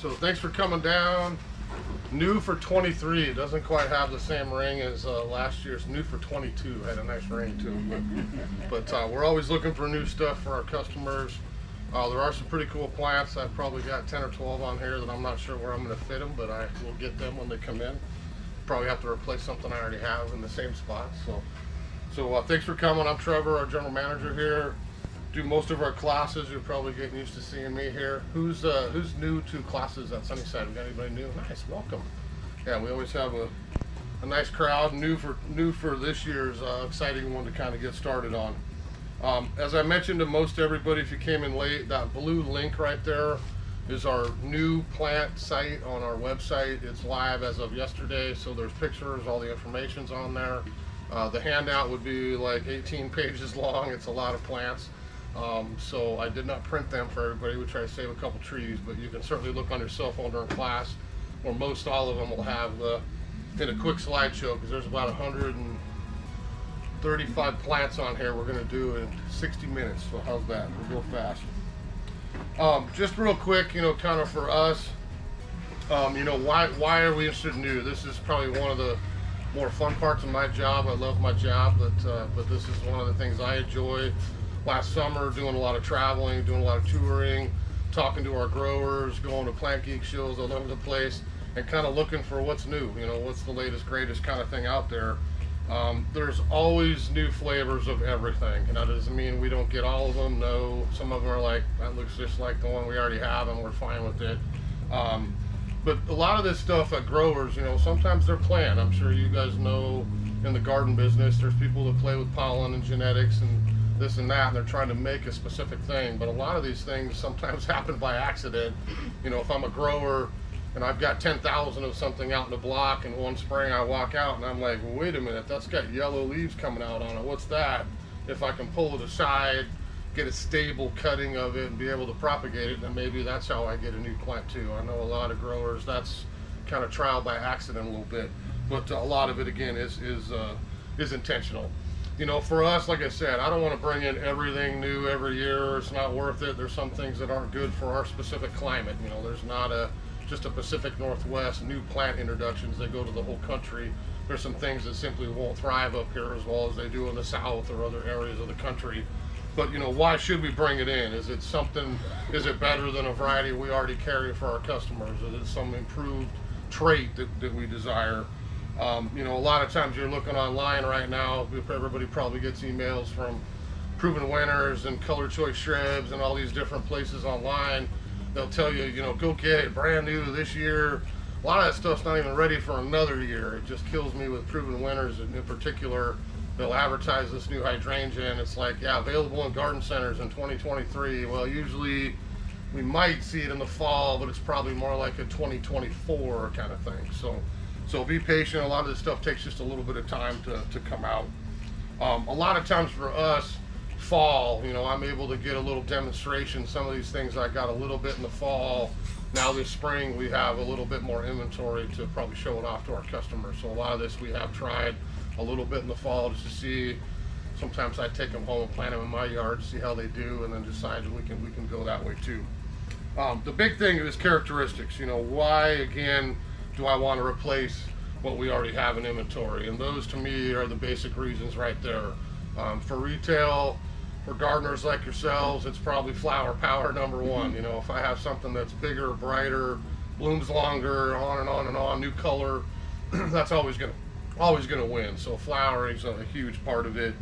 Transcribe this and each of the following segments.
So thanks for coming down. New for 23. It doesn't quite have the same ring as uh, last year's. New for 22 had a nice ring to it. But, but uh, we're always looking for new stuff for our customers. Uh, there are some pretty cool plants. I've probably got 10 or 12 on here that I'm not sure where I'm going to fit them, but I will get them when they come in. Probably have to replace something I already have in the same spot. So, so uh, thanks for coming. I'm Trevor, our general manager here do most of our classes. You're probably getting used to seeing me here. Who's uh, who's new to classes at Sunnyside? We got anybody new? Nice, welcome. Yeah, we always have a, a nice crowd. New for new for this year's uh, exciting one to kind of get started on. Um, as I mentioned to most everybody, if you came in late, that blue link right there is our new plant site on our website. It's live as of yesterday, so there's pictures, all the information's on there. Uh, the handout would be like 18 pages long. It's a lot of plants. Um, so I did not print them for everybody. We try to save a couple trees, but you can certainly look on your cell phone during class, or most all of them will have the in a quick slideshow because there's about 135 plants on here we're going to do in 60 minutes. So how's that? We'll go fast. Um, just real quick, you know, kind of for us, um, you know, why why are we interested in new? This is probably one of the more fun parts of my job. I love my job, but uh, but this is one of the things I enjoy last summer doing a lot of traveling, doing a lot of touring, talking to our growers, going to Plant Geek shows all over the place, and kind of looking for what's new. You know, what's the latest, greatest kind of thing out there. Um, there's always new flavors of everything, and that doesn't mean we don't get all of them. No, some of them are like that looks just like the one we already have, and we're fine with it. Um, but a lot of this stuff at growers, you know, sometimes they're planned. I'm sure you guys know in the garden business, there's people that play with pollen and genetics and this and that, and they're trying to make a specific thing. But a lot of these things sometimes happen by accident. You know, if I'm a grower and I've got 10,000 of something out in the block, and one spring I walk out and I'm like, well, wait a minute, that's got yellow leaves coming out on it. What's that? If I can pull it aside, get a stable cutting of it, and be able to propagate it, then maybe that's how I get a new plant too. I know a lot of growers that's kind of trial by accident a little bit, but a lot of it again is is uh, is intentional you know, for us, like I said, I don't want to bring in everything new every year. It's not worth it. There's some things that aren't good for our specific climate. You know, there's not a just a Pacific Northwest new plant introductions that go to the whole country. There's some things that simply won't thrive up here as well as they do in the South or other areas of the country. But you know, why should we bring it in? Is it something? Is it better than a variety we already carry for our customers? Is it some improved trait that, that we desire? Um, you know, a lot of times you're looking online right now, everybody probably gets emails from Proven Winners and Color Choice Shrubs and all these different places online. They'll tell you, you know, go get it brand new this year. A lot of that stuff's not even ready for another year. It just kills me with Proven Winners in particular. They'll advertise this new hydrangea and it's like, yeah, available in garden centers in 2023. Well, usually we might see it in the fall, but it's probably more like a 2024 kind of thing. So so be patient. A lot of this stuff takes just a little bit of time to, to come out. Um, a lot of times for us, fall, you know, I'm able to get a little demonstration. Some of these things I got a little bit in the fall. Now this spring we have a little bit more inventory to probably show it off to our customers. So a lot of this we have tried a little bit in the fall just to see. Sometimes I take them home and plant them in my yard see how they do, and then decide we can we can go that way too. Um, the big thing is characteristics. You know, why again do I want to replace what we already have in inventory? And those to me are the basic reasons right there. Um, for retail, for gardeners like yourselves, it's probably flower power number one. You know, if I have something that's bigger, brighter, blooms longer, on and on and on, new color, that's always gonna always gonna win. So flowering is a huge part of it.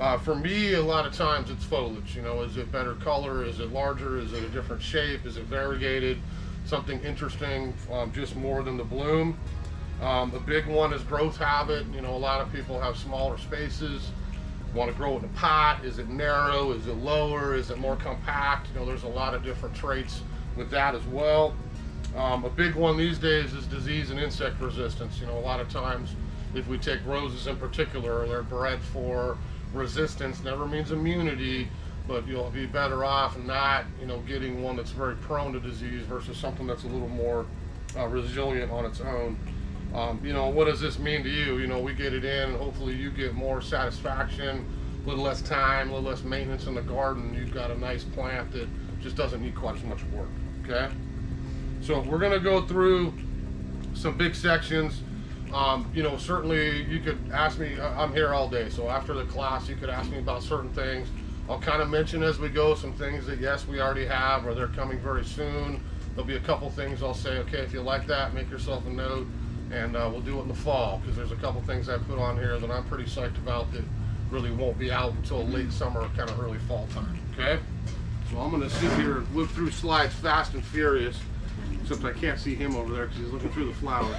Uh, for me, a lot of times it's foliage. You know, is it better color? Is it larger? Is it a different shape? Is it variegated? Something interesting, um, just more than the bloom. Um, the big one is growth habit. You know, a lot of people have smaller spaces, want to grow in a pot. Is it narrow? Is it lower? Is it more compact? You know, there's a lot of different traits with that as well. Um, a big one these days is disease and insect resistance. You know, a lot of times, if we take roses in particular, they're bred for resistance, never means immunity but you'll be better off not, you know, getting one that's very prone to disease versus something that's a little more uh, resilient on its own. Um, you know, what does this mean to you? You know, we get it in, and hopefully you get more satisfaction, a little less time, a little less maintenance in the garden. You've got a nice plant that just doesn't need quite as much work. Okay. So we're gonna go through some big sections. Um, you know, certainly you could ask me, I'm here all day, so after the class you could ask me about certain things. I'll kind of mention as we go some things that yes, we already have or they're coming very soon. There'll be a couple things I'll say, okay, if you like that, make yourself a note and uh, we'll do it in the fall because there's a couple things I put on here that I'm pretty psyched about that really won't be out until late summer, kind of early fall time, okay? So I'm gonna sit here and look through slides fast and furious, except I can't see him over there because he's looking through the flowers.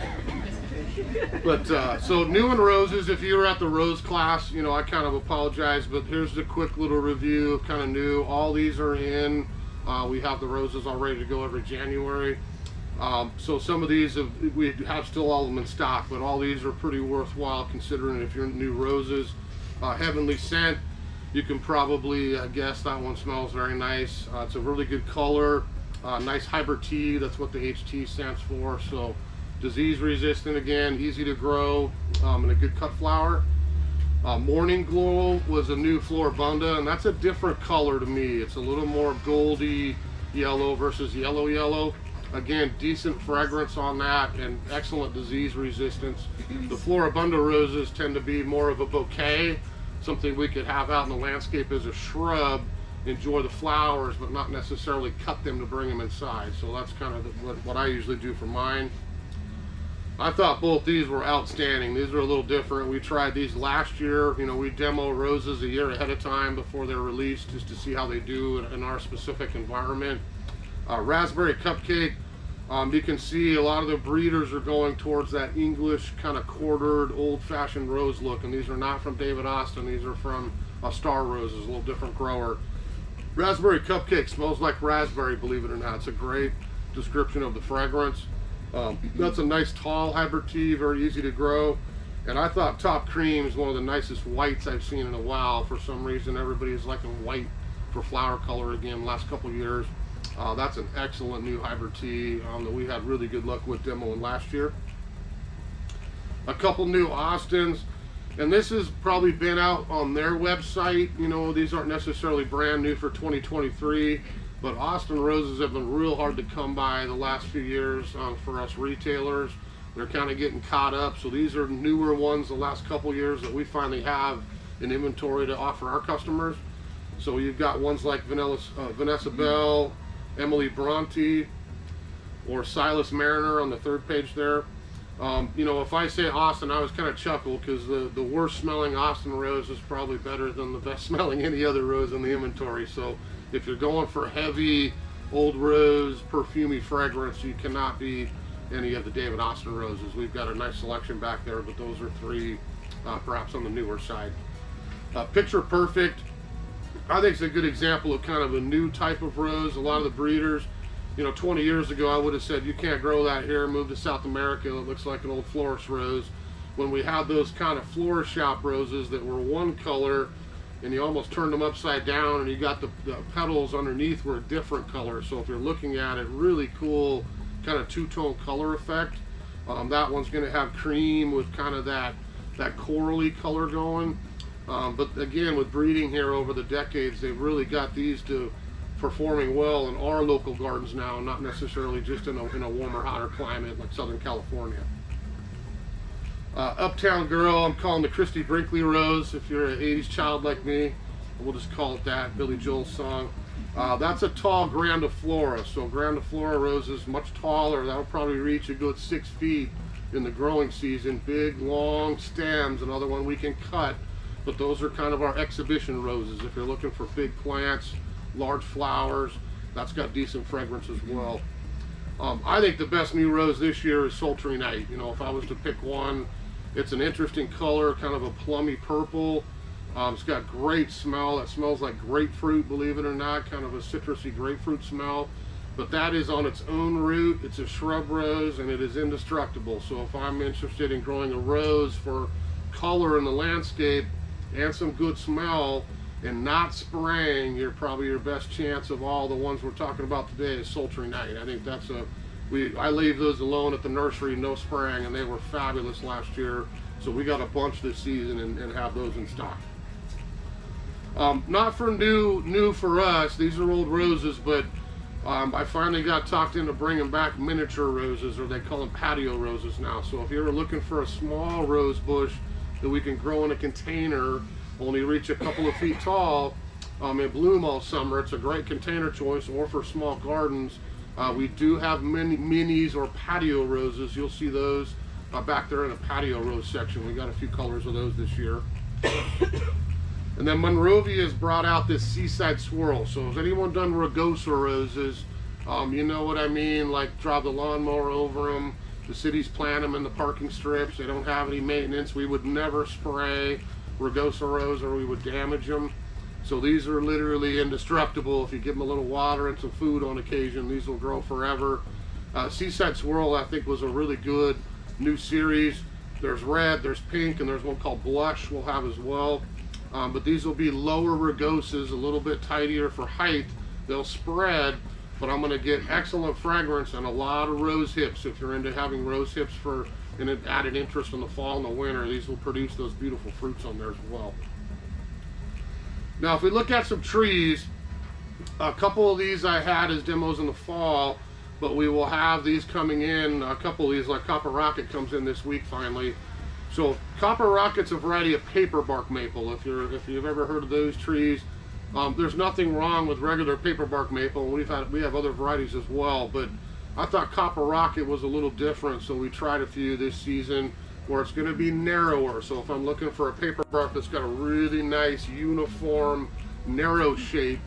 but uh, so new and roses, if you were at the rose class, you know, I kind of apologize, but here's the quick little review, kind of new. All these are in. Uh, we have the roses all ready to go every January. Um, so some of these have, we have still all of them in stock, but all these are pretty worthwhile considering if you're new roses. Uh, Heavenly Scent, you can probably uh, guess that one smells very nice. Uh, it's a really good color, uh, nice hybrid tea. That's what the HT stands for. So disease resistant again, easy to grow, um, and a good cut flower. Uh, Morning Glow was a new Floribunda, and that's a different color to me. It's a little more goldy yellow versus yellow yellow. Again, decent fragrance on that and excellent disease resistance. The Floribunda roses tend to be more of a bouquet, something we could have out in the landscape as a shrub, enjoy the flowers, but not necessarily cut them to bring them inside. So that's kind of what, what I usually do for mine. I thought both these were outstanding. These are a little different. We tried these last year. You know, we demo roses a year ahead of time before they're released just to see how they do in our specific environment. Uh, raspberry cupcake. Um, you can see a lot of the breeders are going towards that English kind of quartered, old-fashioned rose look, and these are not from David Austin. These are from uh, Star Roses, a little different grower. Raspberry cupcake smells like raspberry, believe it or not. It's a great description of the fragrance. Um, that's a nice tall hybrid tea, very easy to grow. And I thought Top Cream is one of the nicest whites I've seen in a while. For some reason, everybody is liking white for flower color again last couple years. Uh, that's an excellent new hybrid tea um, that we had really good luck with demoing last year. A couple new Austins, and this has probably been out on their website. You know, these aren't necessarily brand new for 2023, but Austin roses have been real hard to come by the last few years uh, for us retailers. They're kind of getting caught up, so these are newer ones the last couple years that we finally have in inventory to offer our customers. So you've got ones like Vanilla, uh, Vanessa Bell, Emily Bronte, or Silas Mariner on the third page there. Um, you know, if I say Austin, I always kind of chuckle because the, the worst smelling Austin rose is probably better than the best smelling any other rose in the inventory. So if you're going for heavy, old rose, perfumey fragrance, you cannot be any of the David Austin roses. We've got a nice selection back there, but those are three uh, perhaps on the newer side. Uh, Picture Perfect, I think it's a good example of kind of a new type of rose. A lot of the breeders, you know, 20 years ago, I would have said, you can't grow that here, move to South America, it looks like an old florist rose. When we had those kind of florist shop roses that were one color, and you almost turned them upside down, and you got the, the petals underneath were a different color. So if you're looking at it, really cool kind of two-tone color effect. Um, that one's going to have cream with kind of that that corally color going. Um, but again, with breeding here over the decades, they've really got these to performing well in our local gardens now, not necessarily just in a, in a warmer, hotter climate like Southern California. Uh, Uptown Girl, I'm calling the Christie Brinkley Rose. If you're an 80s child like me, we'll just call it that, Billy Joel's song. Uh, that's a tall grandiflora. So grandiflora rose is much taller. That'll probably reach a good six feet in the growing season. Big, long stems, another one we can cut but those are kind of our exhibition roses. If you're looking for big plants, large flowers, that's got decent fragrance as well. Um, I think the best new rose this year is Sultry Night. You know, if I was to pick one, it's an interesting color, kind of a plummy purple. Um, it's got great smell. It smells like grapefruit, believe it or not, kind of a citrusy grapefruit smell. But that is on its own root. It's a shrub rose and it is indestructible. So if I'm interested in growing a rose for color in the landscape, and some good smell and not spraying, you're probably your best chance of all the ones we're talking about today is sultry night. I think that's a we I leave those alone at the nursery, no spraying, and they were fabulous last year. So we got a bunch this season and, and have those in stock. Um, not for new new for us. These are old roses, but Um, I finally got talked into bringing back miniature roses, or they call them patio roses now. So if you're looking for a small rose bush that we can grow in a container, only reach a couple of feet tall, um, and bloom all summer, it's a great container choice, or for small gardens. Uh, we do have mini minis or patio roses. You'll see those uh, back there in the patio rose section. We got a few colors of those this year. And then Monrovia has brought out this seaside swirl. So has anyone done rugosa roses? Um, you know what I mean, like drive the lawnmower over them. The cities plant them in the parking strips. They don't have any maintenance. We would never spray rugosa rose or we would damage them. So these are literally indestructible. If you give them a little water and some food on occasion, these will grow forever. Uh, Seaside Swirl, I think, was a really good new series. There's red, there's pink, and there's one called Blush we'll have as well. Um, but these will be lower rugosas, a little bit tidier for height. They'll spread, but I'm going to get excellent fragrance and a lot of rose hips. If you're into having rose hips for an added interest in the fall and the winter, these will produce those beautiful fruits on there as well. Now, if we look at some trees, a couple of these I had as demos in the fall, but we will have these coming in. A couple of these, like Copper Rocket, comes in this week finally. So Copper Rocket's a variety of paper bark maple. If you're if you've ever heard of those trees, um, there's nothing wrong with regular paper bark maple. We've had we have other varieties as well, but I thought Copper Rocket was a little different, so we tried a few this season where it's going to be narrower. So if I'm looking for a paper bark that's got a really nice uniform narrow shape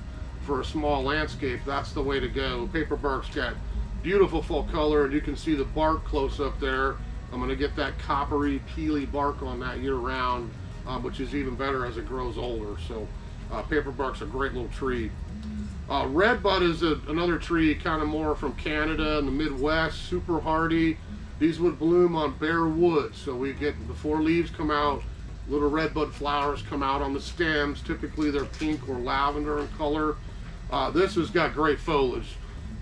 for a small landscape, that's the way to go. Paper bark's got beautiful full color, and you can see the bark close up there. I'm going to get that coppery, peely bark on that year round, um, which is even better as it grows older. So uh, paper bark's a great little tree. Uh, redbud is a, another tree kind of more from Canada and the Midwest, super hardy. These would bloom on bare wood. So we get, before leaves come out, little redbud flowers come out on the stems. Typically they're pink or lavender in color. Uh, this has got great foliage.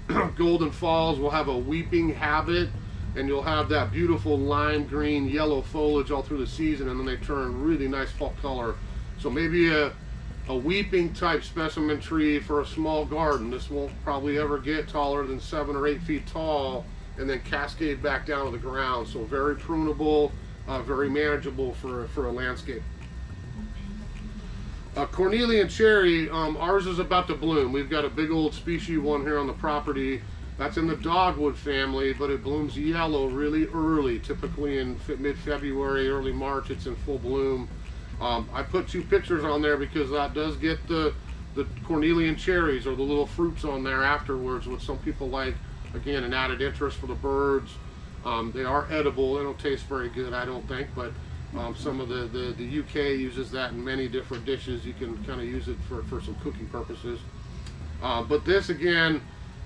Golden Falls will have a weeping habit and you'll have that beautiful lime green yellow foliage all through the season and then they turn really nice fall color so maybe a, a weeping type specimen tree for a small garden this won't probably ever get taller than seven or eight feet tall and then cascade back down to the ground so very prunable uh, very manageable for, for a landscape uh, Cornelian cherry, um, ours is about to bloom. We've got a big old species one here on the property that's in the dogwood family, but it blooms yellow really early, typically in mid-February, early March, it's in full bloom. Um, I put two pictures on there because that does get the, the Cornelian cherries or the little fruits on there afterwards, which some people like. Again, an added interest for the birds. Um, they are edible. They don't taste very good, I don't think, but um, some of the, the, the, UK uses that in many different dishes. You can kind of use it for, for some cooking purposes. Uh, but this, again,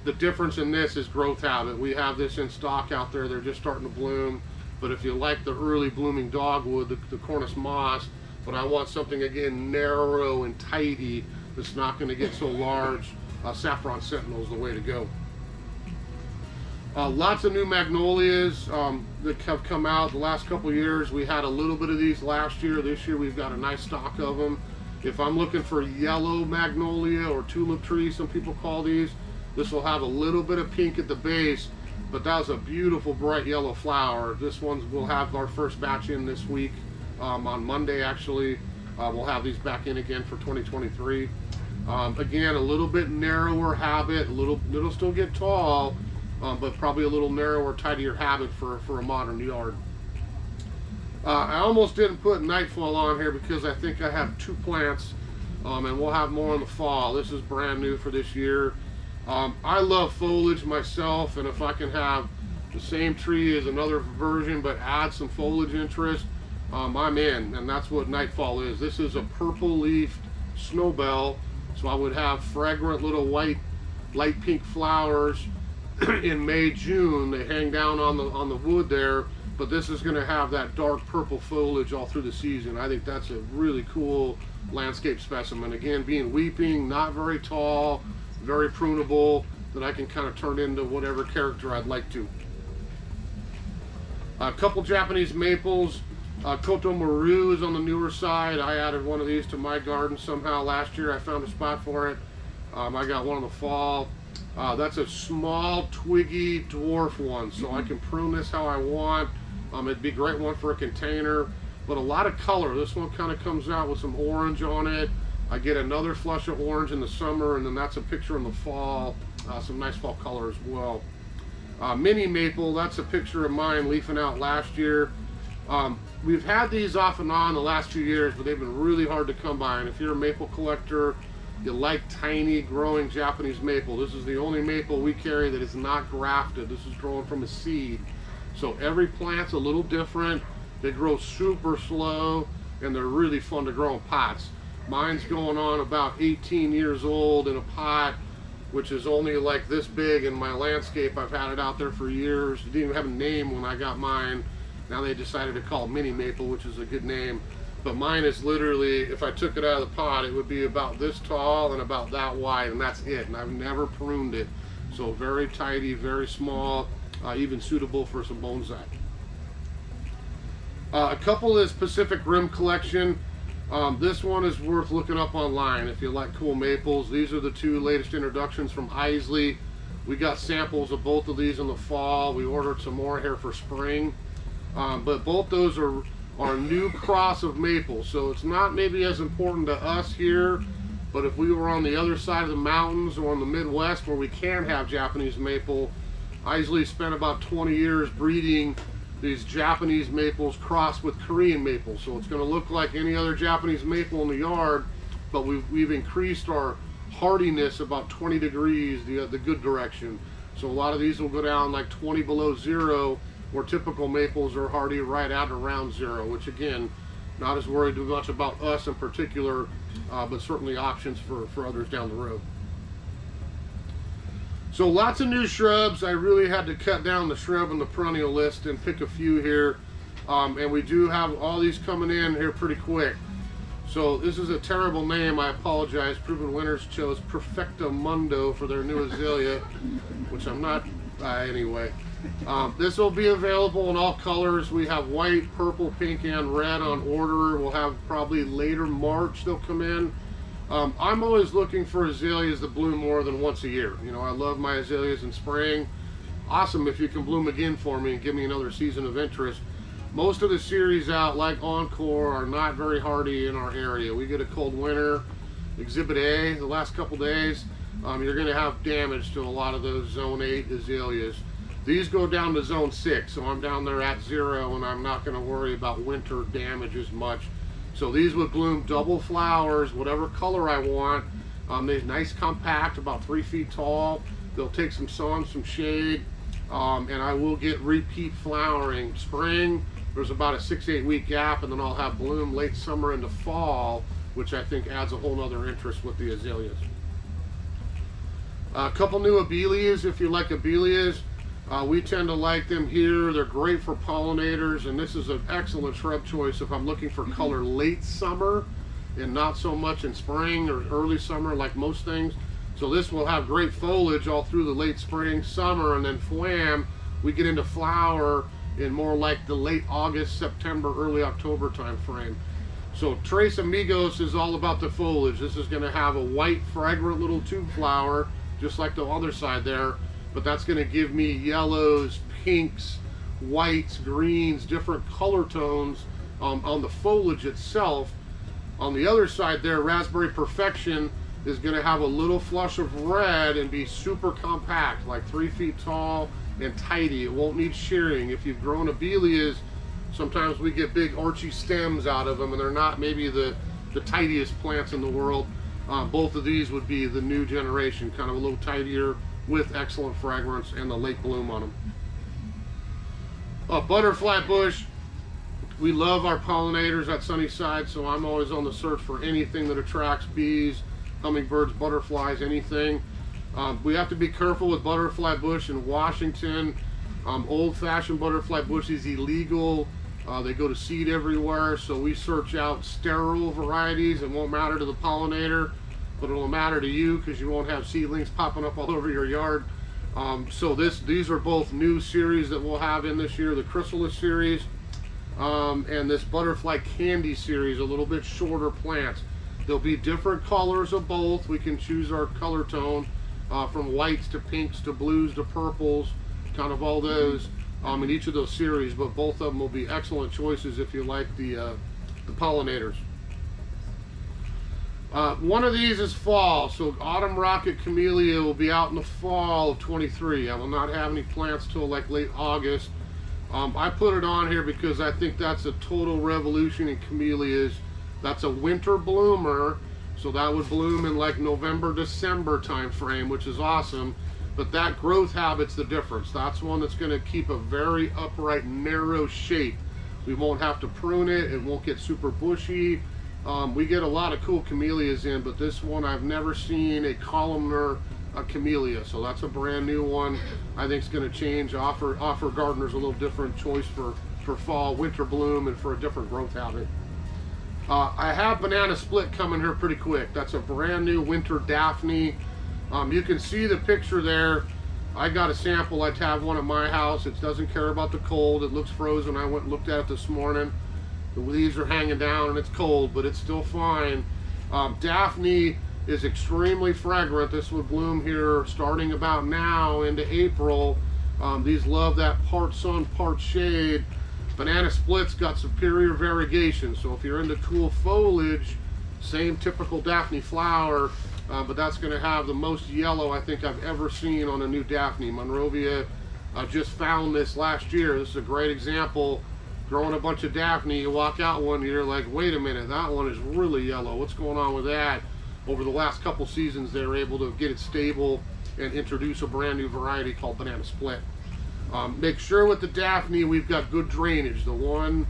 the difference in this is growth habit. We have this in stock out there. They're just starting to bloom. But if you like the early blooming dogwood, the, the Cornus mas, but I want something again narrow and tidy that's not going to get so large, uh, Saffron Sentinel is the way to go. Uh, lots of new magnolias um, that have come out the last couple years. We had a little bit of these last year. This year we've got a nice stock of them. If I'm looking for yellow magnolia or tulip tree, some people call these, this will have a little bit of pink at the base, but that was a beautiful bright yellow flower. This one will have our first batch in this week, um, on Monday actually. Uh, we'll have these back in again for 2023. Um, again, a little bit narrower habit, a little, it'll still get tall, um, but probably a little narrower, tidier habit for, for a modern yard. Uh, I almost didn't put Nightfall on here because I think I have two plants, um, and we'll have more in the fall. This is brand new for this year. Um, I love foliage myself, and if I can have the same tree as another version but add some foliage interest, um, I'm in, and that's what Nightfall is. This is a purple-leafed snowbell, so I would have fragrant little white, light pink flowers in May, June. They hang down on the on the wood there, but this is going to have that dark purple foliage all through the season. I think that's a really cool landscape specimen. Again, being weeping, not very tall, very prunable, that I can kind of turn into whatever character I'd like to. A couple Japanese maples. Uh, Koto Maru is on the newer side. I added one of these to my garden somehow last year. I found a spot for it. Um, I got one in the fall. Uh, that's a small, twiggy dwarf one, so I can prune this how I want. Um, it'd be a great one for a container, but a lot of color. This one kind of comes out with some orange on it. I get another flush of orange in the summer, and then that's a picture in the fall. Uh, some nice fall color as well. Uh, mini maple, that's a picture of mine leafing out last year. Um, we've had these off and on the last few years, but they've been really hard to come by. And if you're a maple collector, you like tiny growing Japanese maple. This is the only maple we carry that is not grafted. This is growing from a seed. So every plant's a little different. They grow super slow and they're really fun to grow in pots. Mine's going on about 18 years old in a pot, which is only like this big in my landscape. I've had it out there for years. Didn't even have a name when I got mine. Now they decided to call mini maple, which is a good name. But mine is literally, if I took it out of the pot, it would be about this tall and about that wide, and that's it. And I've never pruned it. So very tidy, very small, uh, even suitable for some bonsai. Uh, a couple is Pacific Rim Collection. Um, this one is worth looking up online if you like cool maples. These are the two latest introductions from Iseli. We got samples of both of these in the fall. We ordered some more here for spring. Um, but both those are our new cross of maple. So it's not maybe as important to us here, but if we were on the other side of the mountains or in the Midwest where we can have Japanese maple, Iseli spent about 20 years breeding these Japanese maples crossed with Korean maples. So it's going to look like any other Japanese maple in the yard, but we've, we've increased our hardiness about 20 degrees the, the good direction. So a lot of these will go down like 20 below zero where typical maples are hardy right at around zero, which again, not as worried as much about us in particular, uh, but certainly options for, for others down the road. So lots of new shrubs. I really had to cut down the shrub and the perennial list and pick a few here. Um, and we do have all these coming in here pretty quick. So this is a terrible name, I apologize. Proven Winners chose Perfecto Mundo for their new azalea, which I'm not, uh, anyway. Um, this will be available in all colors. We have white, purple, pink, and red on order. We'll have probably later March they'll come in. Um, I'm always looking for azaleas that bloom more than once a year. You know, I love my azaleas in spring. Awesome if you can bloom again for me and give me another season of interest. Most of the series out, like Encore, are not very hardy in our area. We get a cold winter. Exhibit A, the last couple days, um, you're going to have damage to a lot of those Zone 8 azaleas. These go down to zone six, so I'm down there at zero and I'm not gonna worry about winter damage as much. So these would bloom double flowers, whatever color I want. Um, they're nice compact, about three feet tall. They'll take some sun, some shade, um, and I will get repeat flowering. Spring, there's about a six, eight week gap, and then I'll have bloom late summer into fall, which I think adds a whole nother interest with the azaleas. A couple new abelias, if you like abelias. Uh, we tend to like them here. They're great for pollinators, and this is an excellent shrub choice if I'm looking for color late summer and not so much in spring or early summer like most things. So this will have great foliage all through the late spring, summer, and then wham, we get into flower in more like the late August, September, early October time frame. So Tres Amigos is all about the foliage. This is gonna have a white, fragrant little tube flower, just like the other side there but that's going to give me yellows, pinks, whites, greens, different color tones um, on the foliage itself. On the other side there, Raspberry Perfection is going to have a little flush of red and be super compact, like three feet tall and tidy. It won't need shearing. If you've grown abelias, sometimes we get big archy stems out of them and they're not maybe the, the tidiest plants in the world. Uh, both of these would be the new generation, kind of a little tidier, with excellent fragrance and the late bloom on them. A butterfly bush. We love our pollinators at Sunnyside, so I'm always on the search for anything that attracts bees, hummingbirds, butterflies, anything. Um, we have to be careful with butterfly bush in Washington. Um, old-fashioned butterfly bush is illegal. Uh, they go to seed everywhere, so we search out sterile varieties. It won't matter to the pollinator but it'll matter to you because you won't have seedlings popping up all over your yard. Um, so this, these are both new series that we'll have in this year, the Chrysalis series um, and this Butterfly Candy series, a little bit shorter plants. There'll be different colors of both. We can choose our color tone. uh, from whites to pinks to blues to purples, kind of all those um, in each of those series. But both of them will be excellent choices if you like the uh, the pollinators. Uh, one of these is fall, so Autumn Rocket Camellia will be out in the fall of 23. I will not have any plants till like late August. Um, I put it on here because I think that's a total revolution in camellias. That's a winter bloomer, so that would bloom in like November, December time frame, which is awesome. But that growth habit's the difference. That's one that's going to keep a very upright, narrow shape. We won't have to prune it. It won't get super bushy. Um, we get a lot of cool camellias in, but this one I've never seen a columnar a camellia. So that's a brand new one. I think it's going to change, offer offer gardeners a little different choice for, for fall, winter bloom, and for a different growth habit. Uh, I have banana split coming here pretty quick. That's a brand new winter Daphne. Um, you can see the picture there. I got a sample. I have one at my house. It doesn't care about the cold. It looks frozen. I went and looked at it this morning. The leaves are hanging down and it's cold, but it's still fine. Um, Daphne is extremely fragrant. This would bloom here starting about now into April. Um, these love that part sun, part shade. Banana splits got superior variegation. So if you're into cool foliage, same typical Daphne flower, uh, but that's going to have the most yellow I think I've ever seen on a new Daphne. Monrovia uh, just found this last year. This is a great example. Growing a bunch of Daphne, you walk out one year like, wait a minute, that one is really yellow. What's going on with that? over the last couple seasons they were able to get it stable and introduce a brand new variety called banana split. Um, make sure with the Daphne we've got good drainage. The one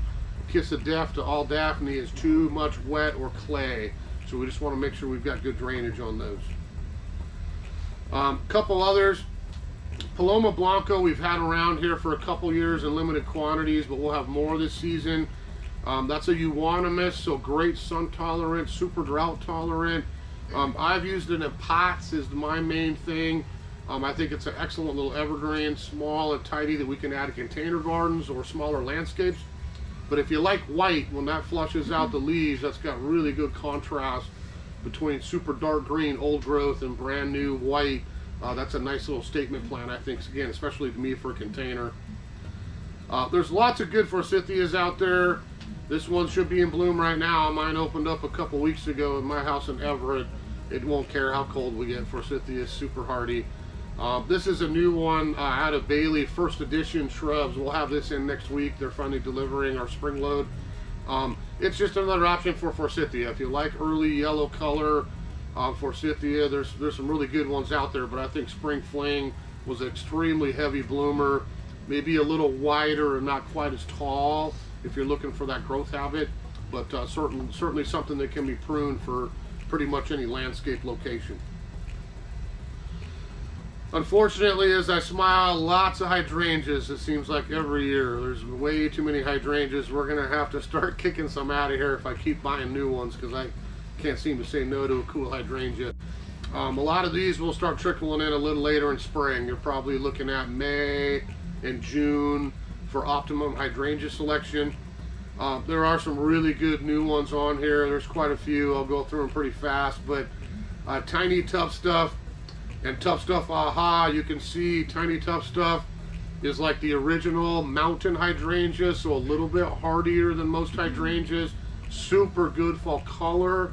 kiss of death to all Daphne is too much wet or clay. So we just want to make sure we've got good drainage on those. Um, couple others. Paloma Blanco we've had around here for a couple years in limited quantities, but we'll have more this season. Um, that's a euonymus, so great sun tolerant, super drought tolerant. Um, I've used it in pots is my main thing. Um, I think it's an excellent little evergreen, small and tidy that we can add to container gardens or smaller landscapes. But if you like white, when that flushes out the leaves, that's got really good contrast between super dark green, old growth, and brand new white. Uh, that's a nice little statement plant, I think, again, especially to me for a container. Uh, there's lots of good forsythias out there. This one should be in bloom right now. Mine opened up a couple weeks ago in my house in Everett. It won't care how cold we get. Forsythia is super hardy. Uh, this is a new one uh, out of Bailey, first edition shrubs. We'll have this in next week. They're finally delivering our spring load. Um, it's just another option for Forsythia. If you like early yellow color uh, Forsythia, there's, there's some really good ones out there, but I think Spring Fling was an extremely heavy bloomer, maybe a little wider and not quite as tall if you're looking for that growth habit, but uh, certain, certainly something that can be pruned for pretty much any landscape location. Unfortunately, as I smile, lots of hydrangeas. It seems like every year there's way too many hydrangeas. We're going to have to start kicking some out of here if I keep buying new ones because I can't seem to say no to a cool hydrangea. Um, a lot of these will start trickling in a little later in spring. You're probably looking at May and June for optimum hydrangea selection. Uh, there are some really good new ones on here. There's quite a few. I'll go through them pretty fast, but uh, Tiny Tuff Stuff and Tuff Stuff Aha, you can see Tiny Tuff Stuff is like the original mountain hydrangea, so a little bit hardier than most hydrangeas. Super good fall color.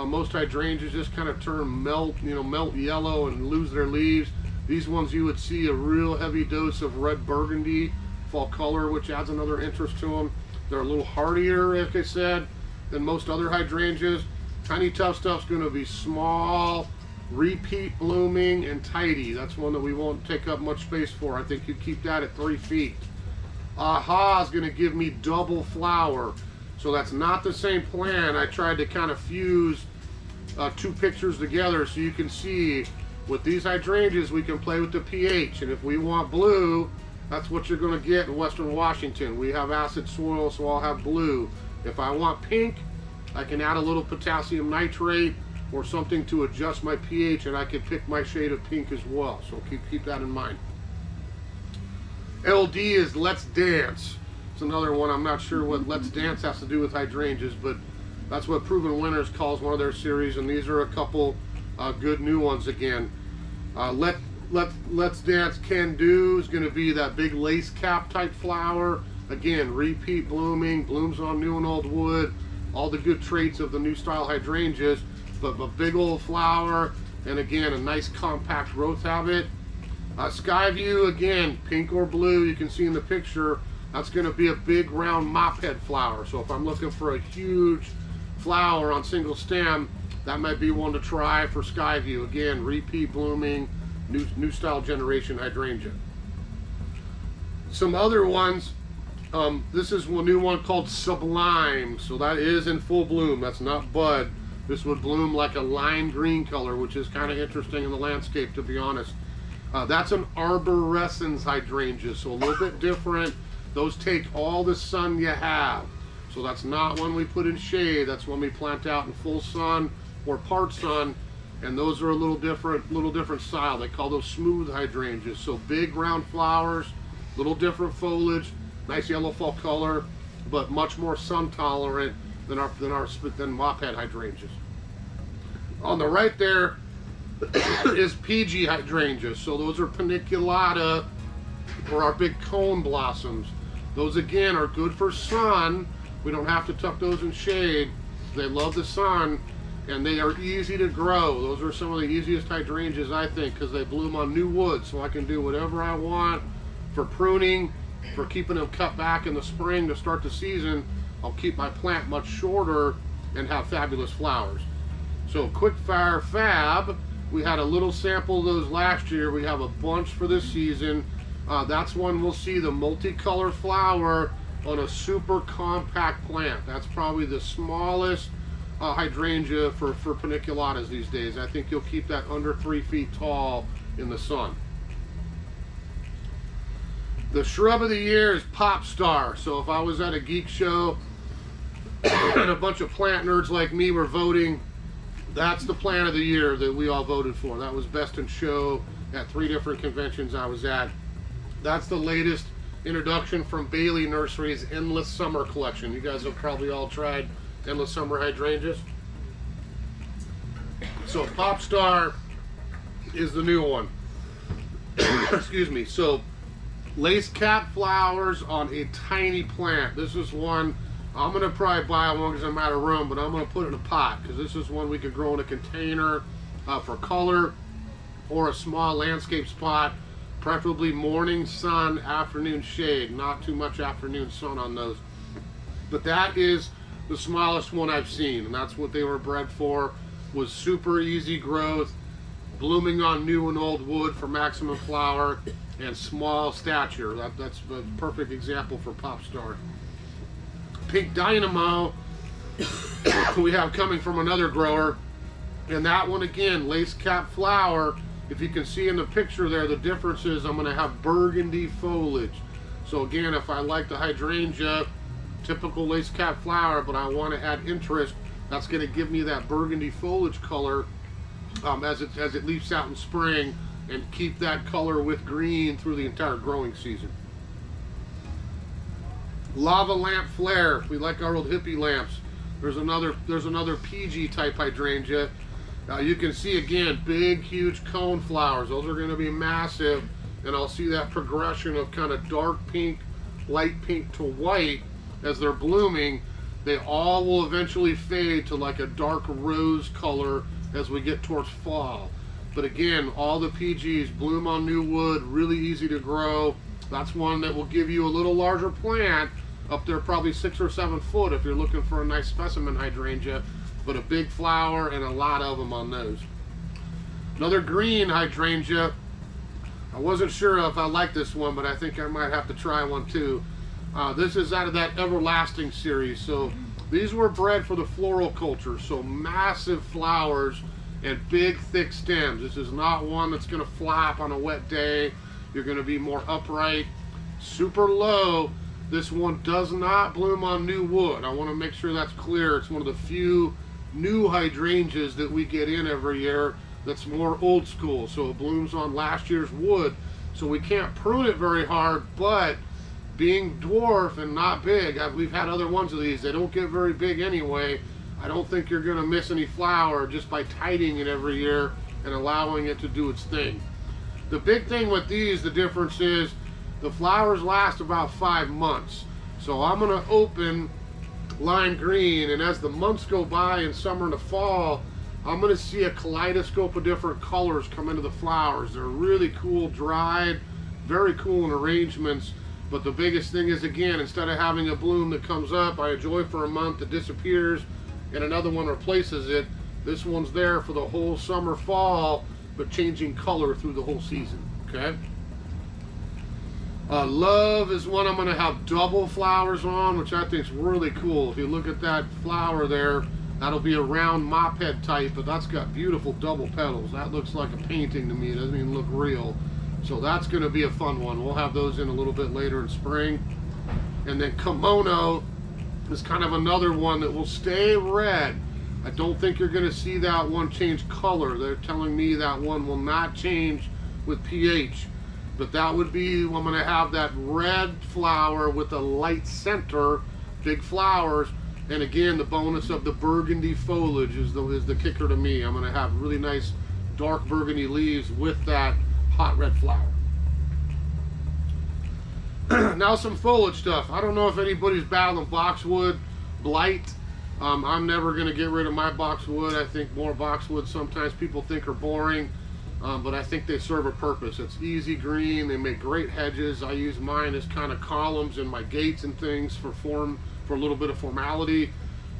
Uh, most hydrangeas just kind of turn melt, you know, melt yellow and lose their leaves. These ones you would see a real heavy dose of red burgundy fall color, which adds another interest to them. They're a little hardier, like I said, than most other hydrangeas. Tiny Tuff Stuff's going to be small, repeat blooming, and tidy. That's one that we won't take up much space for. I think you keep that at three feet. Aha is going to give me double flower. So that's not the same plant. I tried to kind of fuse uh, two pictures together so you can see with these hydrangeas we can play with the pH and if we want blue that's what you're going to get in Western Washington. We have acid soil, so I'll have blue. If I want pink, I can add a little potassium nitrate or something to adjust my pH and I can pick my shade of pink as well. So keep, keep that in mind. LD is Let's Dance. It's another one. I'm not sure what Let's Dance has to do with hydrangeas, but that's what Proven Winners calls one of their series, and these are a couple uh, good new ones again. Uh, let let let's dance can do is going to be that big lace cap type flower. Again, repeat blooming, blooms on new and old wood, all the good traits of the new style hydrangeas, but a big old flower, and again a nice compact growth habit. Uh, Skyview again, pink or blue. You can see in the picture that's going to be a big round mop head flower. So if I'm looking for a huge flower on single stem, that might be one to try for Skyview. Again, repeat blooming, new, new style generation hydrangea. Some other ones, um, this is a new one called Sublime. So that is in full bloom. That's not bud. This would bloom like a lime green color, which is kind of interesting in the landscape, to be honest. Uh, that's an arborescens hydrangea, so a little bit different. Those take all the sun you have. So that's not when we put in shade. That's when we plant out in full sun or part sun. And those are a little different, little different style. They call those smooth hydrangeas. So big round flowers, little different foliage, nice yellow fall color, but much more sun tolerant than our than our than mophead hydrangeas. On the right there is PG hydrangeas. So those are paniculata or our big cone blossoms. Those again are good for sun. We don't have to tuck those in shade. They love the sun and they are easy to grow. Those are some of the easiest hydrangeas I think because they bloom on new wood so I can do whatever I want for pruning, for keeping them cut back in the spring to start the season. I'll keep my plant much shorter and have fabulous flowers. So quick fire fab, we had a little sample of those last year. We have a bunch for this season. Uh, that's when we'll see the multicolor flower on a super compact plant. That's probably the smallest uh, hydrangea for, for paniculatas these days. I think you'll keep that under three feet tall in the sun. The shrub of the year is Pop Star. So if I was at a geek show and a bunch of plant nerds like me were voting, that's the plant of the year that we all voted for. That was best in show at three different conventions I was at. That's the latest introduction from Bailey Nursery's Endless Summer collection. You guys have probably all tried Endless Summer hydrangeas. So Pop Star is the new one. Excuse me. So lace cap flowers on a tiny plant. This is one I'm gonna probably buy one because I'm out of room, but I'm gonna put it in a pot because this is one we could grow in a container uh, for color or a small landscape spot preferably morning sun, afternoon shade, not too much afternoon sun on those. But that is the smallest one I've seen, and that's what they were bred for, was super easy growth, blooming on new and old wood for maximum flower, and small stature. That, that's a perfect example for Pop Star. Pink Dynamo, we have coming from another grower, and that one again, lace cap flower, if you can see in the picture there, the difference is I'm gonna have burgundy foliage. So again, if I like the hydrangea, typical lace cap flower, but I wanna add interest, that's gonna give me that burgundy foliage color um, as, it, as it leaves out in spring and keep that color with green through the entire growing season. Lava lamp flare. We like our old hippie lamps. There's another there's another PG type hydrangea now you can see again, big, huge cone flowers. Those are gonna be massive. And I'll see that progression of kind of dark pink, light pink to white as they're blooming. They all will eventually fade to like a dark rose color as we get towards fall. But again, all the PGs bloom on new wood, really easy to grow. That's one that will give you a little larger plant, up there probably six or seven foot if you're looking for a nice specimen hydrangea but a big flower and a lot of them on those. Another green hydrangea. I wasn't sure if I like this one, but I think I might have to try one too. Uh, this is out of that Everlasting series. So these were bred for the floral culture. So massive flowers and big thick stems. This is not one that's going to flap on a wet day. You're going to be more upright, super low. This one does not bloom on new wood. I want to make sure that's clear. It's one of the few new hydrangeas that we get in every year that's more old school. So it blooms on last year's wood. So we can't prune it very hard, but being dwarf and not big, I've, we've had other ones of these, they don't get very big anyway. I don't think you're gonna miss any flower just by tidying it every year and allowing it to do its thing. The big thing with these, the difference is the flowers last about five months. So I'm gonna open lime green and as the months go by in summer and the fall, I'm gonna see a kaleidoscope of different colors come into the flowers. They're really cool dried, very cool in arrangements. But the biggest thing is again, instead of having a bloom that comes up, I enjoy for a month, that disappears, and another one replaces it. This one's there for the whole summer, fall, but changing color through the whole season, okay? Uh, love is one I'm going to have double flowers on, which I think is really cool. If you look at that flower there, that'll be a round mop head type, but that's got beautiful double petals. That looks like a painting to me. It doesn't even look real. So that's going to be a fun one. We'll have those in a little bit later in spring. And then kimono is kind of another one that will stay red. I don't think you're going to see that one change color. They're telling me that one will not change with pH. But that would be, I'm to have that red flower with a light center, big flowers. And again, the bonus of the burgundy foliage is the, is the kicker to me. I'm to have really nice dark burgundy leaves with that hot red flower. now some foliage stuff. I don't know if anybody's battling boxwood blight. Um, I'm never to get rid of my boxwood. I think more boxwood sometimes people think are boring, um, but I think they serve a purpose. It's easy green. They make great hedges. I use mine as kind of columns in my gates and things for form, for a little bit of formality.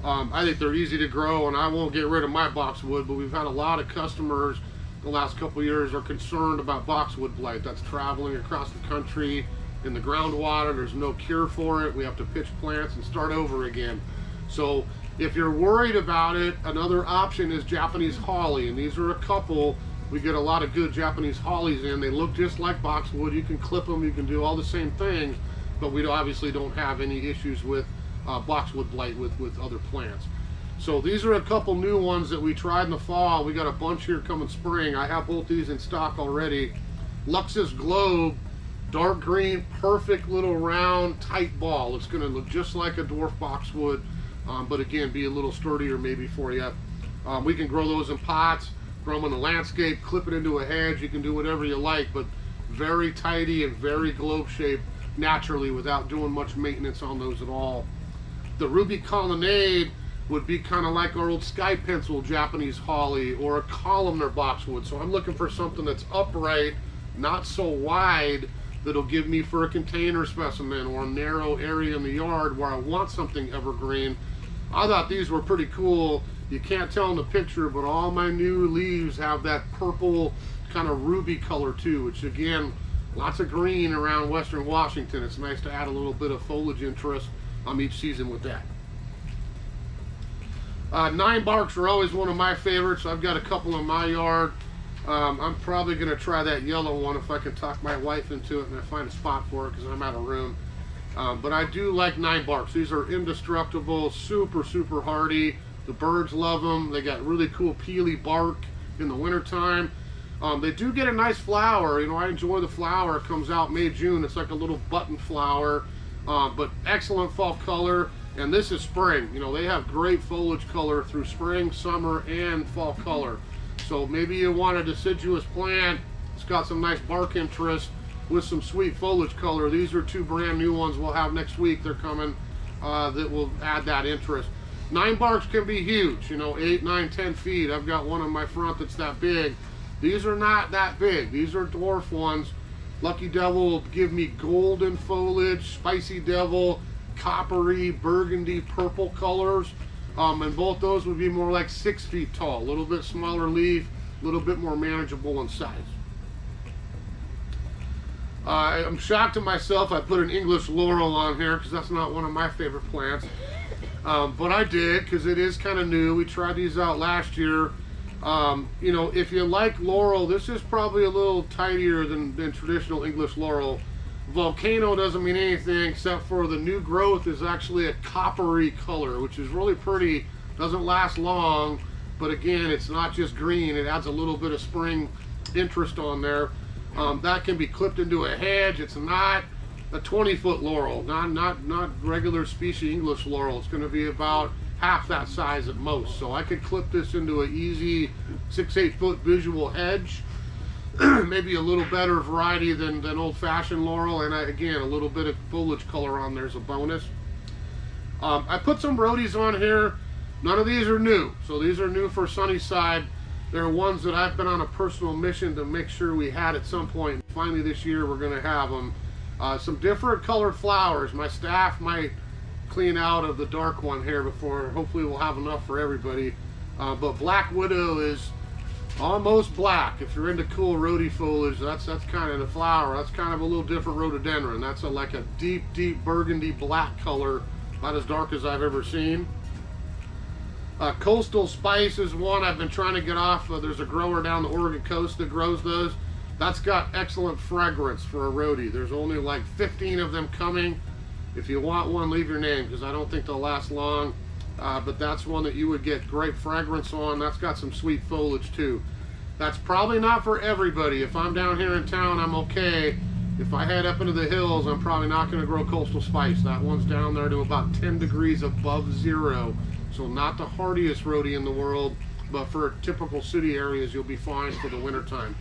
Um, I think they're easy to grow, and I won't get rid of my boxwood, but we've had a lot of customers the last couple years are concerned about boxwood blight. That's traveling across the country in the groundwater. There's no cure for it. We have to pitch plants and start over again. So if you're worried about it, another option is Japanese holly, and these are a couple. We get a lot of good Japanese hollies in. They look just like boxwood. You can clip them, you can do all the same things, but we obviously don't have any issues with uh, boxwood blight with, with other plants. So these are a couple new ones that we tried in the fall. We got a bunch here coming spring. I have both these in stock already. Luxus Globe, dark green, perfect little round, tight ball. It's gonna look just like a dwarf boxwood, um, but again, be a little sturdier maybe for you. Um, we can grow those in pots, them in the landscape, clip it into a hedge. You can do whatever you like, but very tidy and very globe shaped naturally without doing much maintenance on those at all. The Ruby Colonnade, would be kind of like our old sky pencil Japanese holly or a columnar boxwood. So I'm looking for something that's upright, not so wide that'll give me for a container specimen or a narrow area in the yard where I want something evergreen. I thought these were pretty cool. You can't tell in the picture, but all my new leaves have that purple kind of ruby color too, which again, lots of green around Western Washington. It's nice to add a little bit of foliage interest on each season with that. Uh, nine barks are always one of my favorites. I've got a couple in my yard. Um, I'm probably going to try that yellow one if I can talk my wife into it and I find a spot for it because I'm out of room. Um, but I do like nine barks. These are indestructible, super, super hardy. The birds love them. They got really cool peely bark in the wintertime. Um, they do get a nice flower. You know, I enjoy the flower. It comes out May, June. It's like a little button flower. Uh, but excellent fall color and this is spring you know they have great foliage color through spring summer and fall color so maybe you want a deciduous plant it's got some nice bark interest with some sweet foliage color these are two brand new ones we'll have next week they're coming uh, that will add that interest nine barks can be huge you know eight nine ten feet I've got one on my front that's that big these are not that big these are dwarf ones Lucky Devil will give me golden foliage Spicy Devil coppery, burgundy, purple colors. Um, and both those would be more like six feet tall, a little bit smaller leaf, a little bit more manageable in size. Uh, I'm shocked at myself I put an English laurel on here because that's not one of my favorite plants. Um, but I did because it is kind of new. We tried these out last year. Um, you know, if you like laurel, this is probably a little tidier than, than traditional English laurel volcano doesn't mean anything except for the new growth is actually a coppery color, which is really pretty. Doesn't last long, but again, it's not just green. It adds a little bit of spring interest on there. Um, that can be clipped into a hedge. It's not a 20 foot laurel, not not not regular species English laurel. It's going to be about half that size at most. So I could clip this into an easy six, eight foot visual hedge. Maybe a little better variety than, than old fashioned laurel. And I, again, a little bit of foliage color on there is a bonus. Um, I put some rhodies on here. None of these are new. So these are new for Sunnyside. They're ones that I've been on a personal mission to make sure we had at some point. Finally this year we're going to have them. Uh, some different colored flowers. My staff might clean out of the dark one here before hopefully we'll have enough for everybody. Uh, but Black Widow is almost black. If you're into cool rhody foliage, that's that's kind of the flower. That's kind of a little different rhododendron. That's a, like a deep, deep burgundy black color, about as dark as I've ever seen. Uh, Coastal Spice is one I've been trying to get off. Uh, there's a grower down the Oregon coast that grows those. That's got excellent fragrance for a rhody. There's only like 15 of them coming. If you want one, leave your name because I don't think they'll last long. Uh, but that's one that you would get great fragrance on. That's got some sweet foliage too. That's probably not for everybody. If I'm down here in town, I'm okay. If I head up into the hills, I'm probably not going to grow coastal spice. That one's down there to about 10 degrees above zero. So not the hardiest rhodie in the world, but for typical city areas, you'll be fine for the wintertime.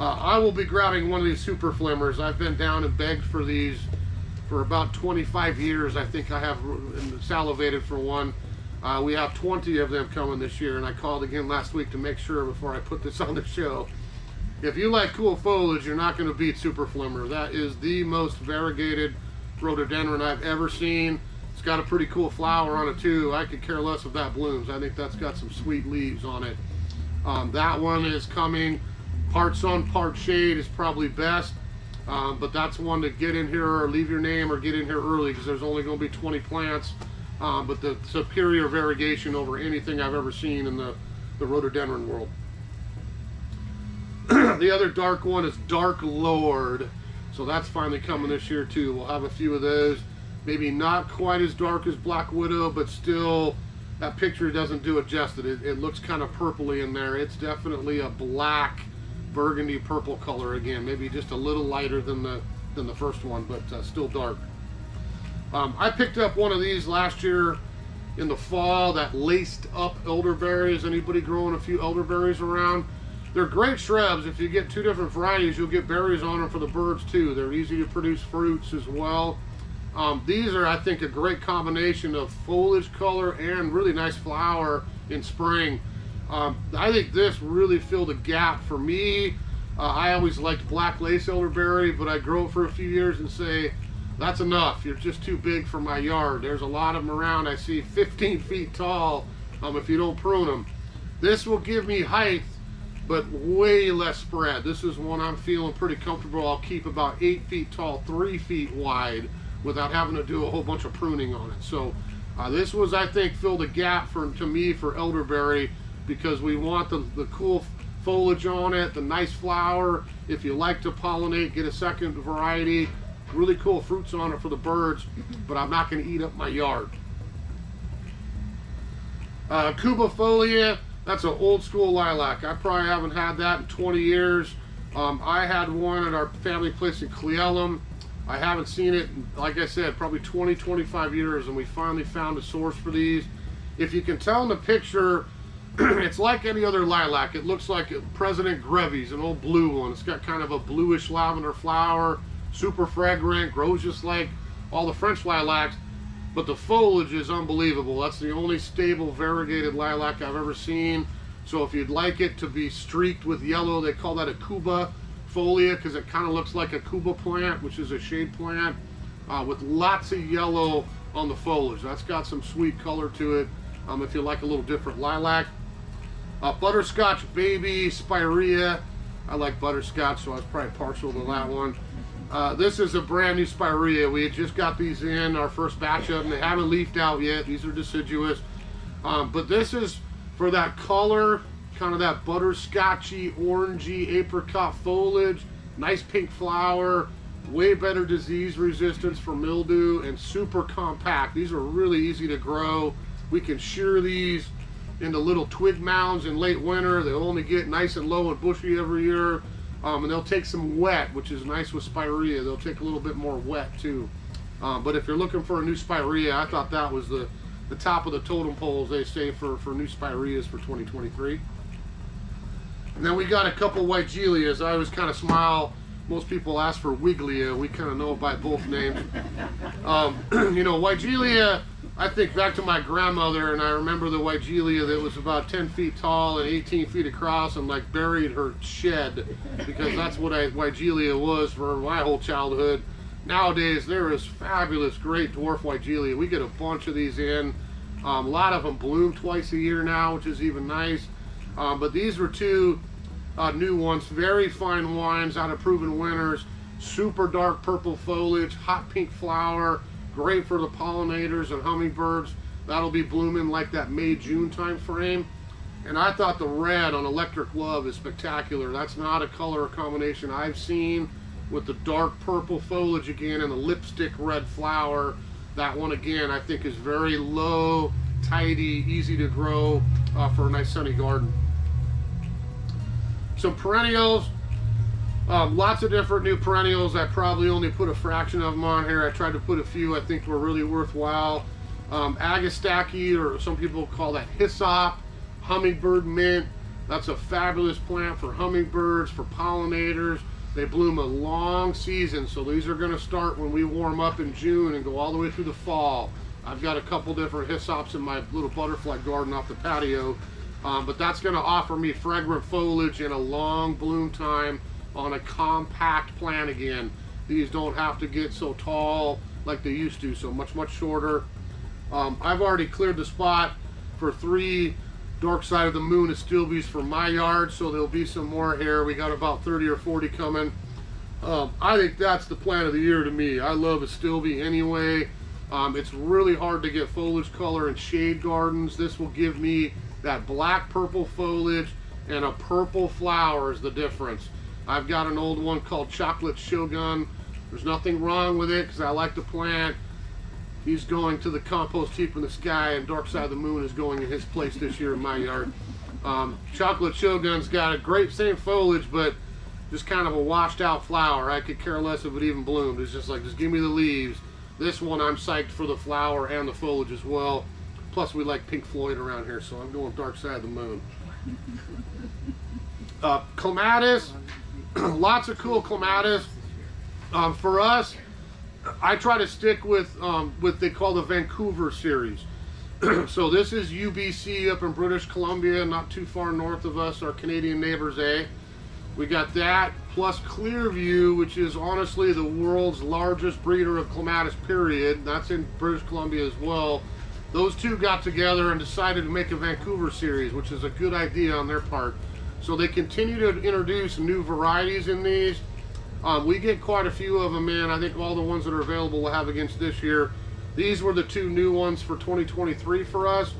Uh, I will be grabbing one of these super flimmers. I've been down and begged for these for about 25 years. I think I have salivated for one. Uh, we have 20 of them coming this year, and I called again last week to make sure before I put this on the show. If you like cool foliage, you're not going to beat Super Flimmer. That is the most variegated rhododendron I've ever seen. It's got a pretty cool flower on it too. I could care less if that blooms. I think that's got some sweet leaves on it. Um, that one is coming. Part sun, part shade is probably best. Um, but that's one to get in here or leave your name or get in here early because there's only going to be 20 plants. Um, but the superior variegation over anything I've ever seen in the, the rhododendron world. the other dark one is Dark Lord. So that's finally coming this year too. We'll have a few of those maybe not quite as dark as Black Widow, but still that picture doesn't do it justice. It, it looks kind of purpley in there. It's definitely a black burgundy purple color again, maybe just a little lighter than the than the first one, but uh, still dark. Um, I picked up one of these last year in the fall, that laced up elderberries. Anybody growing a few elderberries around? They're great shrubs. If you get two different varieties, you'll get berries on them for the birds too. They're easy to produce fruits as well. Um, these are, I think, a great combination of foliage color and really nice flower in spring. Um, I think this really filled a gap for me. Uh, I always liked black lace elderberry, but I grow it for a few years and say, that's enough. You're just too big for my yard. There's a lot of them around. I see 15 feet tall um, if you don't prune them. This will give me height, but way less spread. This is one I'm feeling pretty comfortable. I'll keep about eight feet tall, three feet wide without having to do a whole bunch of pruning on it. So uh, this was, I think, filled a gap for to me for elderberry because we want the, the cool foliage on it, the nice flower. If you like to pollinate, get a second variety. Really cool fruits on it for the birds, but I'm not going to eat up my yard. Uh, Cubifolia, that's an old school lilac. I probably haven't had that in 20 years. Um, I had one at our family place in Cle Elum. I haven't seen it, like I said, probably 20, 25 years, and we finally found a source for these. If you can tell in the picture, it's like any other lilac. It looks like President Grevy's, an old blue one. It's got kind of a bluish lavender flower, super fragrant, grows just like all the French lilacs, but the foliage is unbelievable. That's the only stable variegated lilac I've ever seen. So if you'd like it to be streaked with yellow, they call that a Cuba folia because it kind of looks like aucuba plant, which is a shade plant uh, with lots of yellow on the foliage. That's got some sweet color to it um, if you like a little different lilac. Uh, butterscotch Baby Spirea. I like butterscotch, so I was probably partial to that one. Uh, this is a brand new Spirea. We just got these in, our first batch of them. They haven't leafed out yet. These are deciduous. Um, but this is for that color kind of that butterscotchy, orangey apricot foliage, nice pink flower, way better disease resistance for mildew, and super compact. These are really easy to grow. We can shear these into little twig mounds in late winter. They'll only get nice and low and bushy every year. Um, and they'll take some wet, which is nice with spirea. They'll take a little bit more wet too. Um, but if you're looking for a new spirea, I thought that was the, the top of the totem poles, they say, for, for new spireas for 2023. And then we got a couple white Weigelias. I always kind of smile. Most people ask for Wiglia. We kind of know by both names. Um, you know, white Weigelia, I think back to my grandmother, and I remember the Weigelia that was about 10 feet tall and 18 feet across and like buried her shed because that's what I, Weigelia was for my whole childhood. Nowadays, there is fabulous, great dwarf Weigelia. We get a bunch of these in. Um, a lot of them bloom twice a year now, which is even nice. Um, but these were two uh, new ones, very fine wines out of proven winners. Super dark purple foliage, hot pink flower, great for the pollinators and hummingbirds. That'll be blooming like that May June time frame. And I thought the red on Electric Love is spectacular. That's not a color combination I've seen with the dark purple foliage again and the lipstick red flower. That one again I think is very low, tidy, easy to grow uh, for a nice sunny garden. Some perennials, um, lots of different new perennials. I probably only put a fraction of them on here. I tried to put a few I think were really worthwhile. Um, Agastache, or some people call that hyssop, hummingbird mint. That's a fabulous plant for hummingbirds, for pollinators. They bloom a long season, so these are going to start when we warm up in June and go all the way through the fall. I've got a couple different hyssops in my little butterfly garden off the patio, um, but that's going to offer me fragrant foliage and a long bloom time on a compact plant again. These don't have to get so tall like they used to, so much, much shorter. Um, I've already cleared the spot for three dark side of the moon astilbes for my yard, so there'll be some more here. We got about 30 or 40 coming. Um, I think that's the plant of the year to me. I love astilbe anyway. Um, it's really hard to get foliage color in shade gardens. This will give me that black purple foliage and a purple flower is the difference. I've got an old one called Chocolate Shogun. There's nothing wrong with it because I like the plant. He's going to the compost heap in the sky, and Dark Side of the Moon is going in his place this year in my yard. Um, Chocolate Shogun's got a great same foliage, but just kind of a washed out flower. I could care less if it even bloomed. It's just like, just give me the leaves. This one, I'm psyched for the flower and the foliage as well. Plus, we like Pink Floyd around here, so I'm going Dark Side of the Moon. Uh, clematis, lots of cool clematis. Um, for us, I try to stick with um, what they call the Vancouver series. so this is UBC up in British Columbia, not too far north of us, our Canadian neighbors, eh? We got that, plus Clearview, which is honestly the world's largest breeder of clematis, period. That's in British Columbia as well. Those two got together and decided to make a Vancouver series, which is a good idea on their part. So they continue to introduce new varieties in these. Um, we get quite a few of them in. I think all the ones that are available we'll have against this year. These were the two new ones for 2023 for us.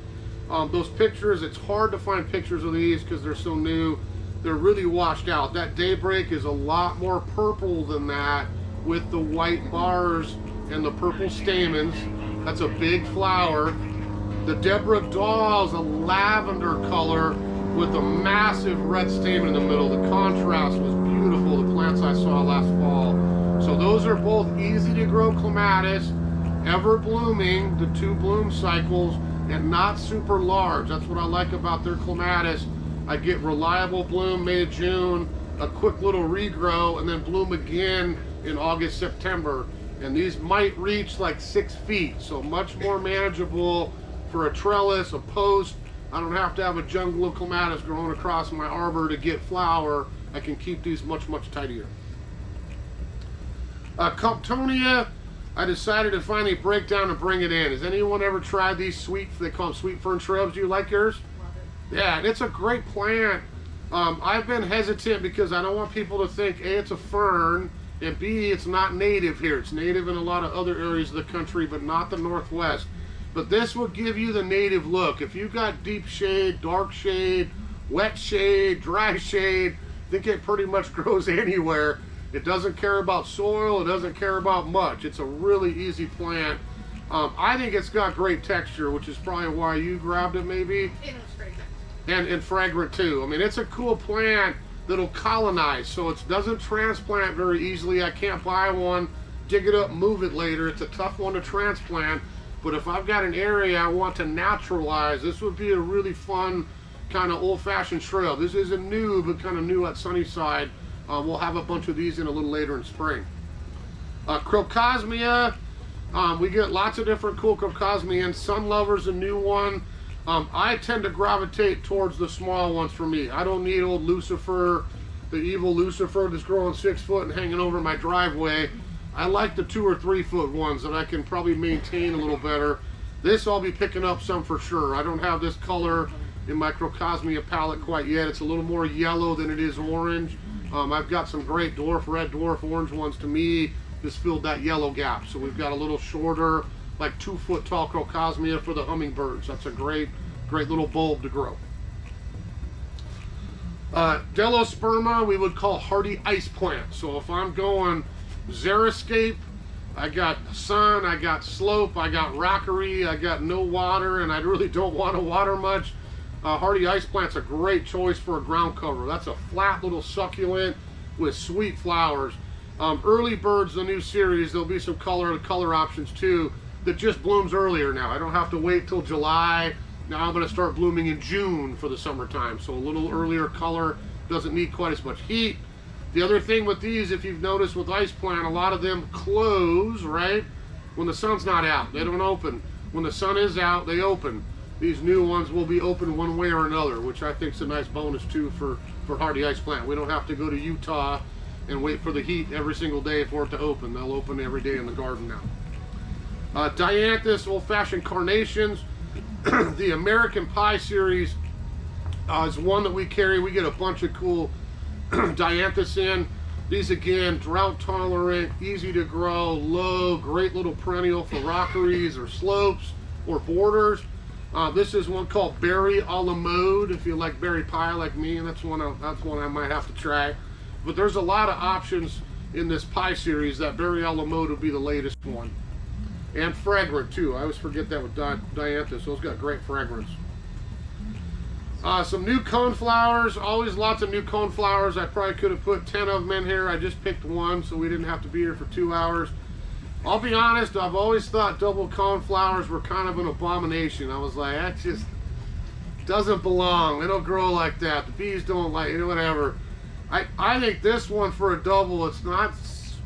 Um, those pictures, it's hard to find pictures of these because they're so new. They're really washed out. That Daybreak is a lot more purple than that with the white bars and the purple stamens. That's a big flower. The Deborah Daw is a lavender color with a massive red stamen in the middle. The contrast was beautiful, the plants I saw last fall. So those are both easy to grow clematis, ever blooming, the two bloom cycles, and not super large. That's what I like about their clematis. I get reliable bloom May June, a quick little regrow, and then bloom again in August, September. And these might reach like six feet, so much more manageable for a trellis, a post, I don't have to have a jungle of clematis growing across my arbor to get flower. I can keep these much, much tidier. Uh, Comptonia, I decided to finally break down and bring it in. Has anyone ever tried these sweet, they call them sweet fern shrubs? Do you like yours? Love it. Yeah, and it's a great plant. Um, I've been hesitant because I don't want people to think, A, it's a fern, and B, it's not native here. It's native in a lot of other areas of the country, but not the Northwest. But this will give you the native look. If you've got deep shade, dark shade, wet shade, dry shade, I think it pretty much grows anywhere. It doesn't care about soil, it doesn't care about much. It's a really easy plant. Um, I think it's got great texture, which is probably why you grabbed it maybe. It was fragrant. And, and fragrant too. I mean, it's a cool plant that'll colonize, so it doesn't transplant very easily. I can't buy one, dig it up, move it later. It's a tough one to transplant But if I've got an area I want to naturalize, this would be a really fun kind of old-fashioned shrub. This isn't new, but kind of new at Sunnyside. Uh, we'll have a bunch of these in a little later in spring. Uh, Crocosmia, um, we get lots of different cool Crocosmians. Sun Lover's a new one. Um, I tend to gravitate towards the small ones for me. I don't need old Lucifer, the evil Lucifer that's growing six foot and hanging over my driveway. I like the two or three foot ones that I can probably maintain a little better. This I'll be picking up some for sure. I don't have this color in my Crocosmia palette quite yet. It's a little more yellow than it is orange. Um, I've got some great dwarf red, dwarf orange ones to me. Just filled that yellow gap. So we've got a little shorter, like two foot tall Crocosmia for the hummingbirds. That's a great, great little bulb to grow. Uh, Delosperma we would call hardy ice plant. So if I'm going Xeriscape, I got sun, I got slope, I got rockery, I got no water, and I really don't want to water much. Uh, hardy ice plant's a great choice for a ground cover. That's a flat little succulent with sweet flowers. Um, early birds, the new series, there'll be some color color options too that just blooms earlier now. I don't have to wait till July. Now I'm going to start blooming in June for the summertime. So a little earlier color doesn't need quite as much heat. The other thing with these, if you've noticed with ice plant, a lot of them close, right? When the sun's not out, they don't open. When the sun is out, they open. These new ones will be open one way or another, which I think is a nice bonus too for, for hardy ice plant. We don't have to go to Utah and wait for the heat every single day for it to open. They'll open every day in the garden now. Uh, Dianthus old-fashioned carnations. the American Pie series uh, is one that we carry. We get a bunch of cool Dianthus in. These again, drought tolerant, easy to grow, low, great little perennial for rockeries or slopes or borders. Uh, this is one called Berry a la mode. If you like berry pie like me, and that's one I, that's one I might have to try. But there's a lot of options in this pie series. That Berry a la mode would be the latest one. And fragrant too. I always forget that with Di Dianthus. Those got great fragrance. Uh, some new cone flowers, always lots of new cone flowers. I probably could have put 10 of them in here. I just picked one so we didn't have to be here for two hours. I'll be honest, I've always thought double cone flowers were kind of an abomination. I was like, that just doesn't belong. They don't grow like that. The bees don't like it, whatever. I, I think this one for a double, it's not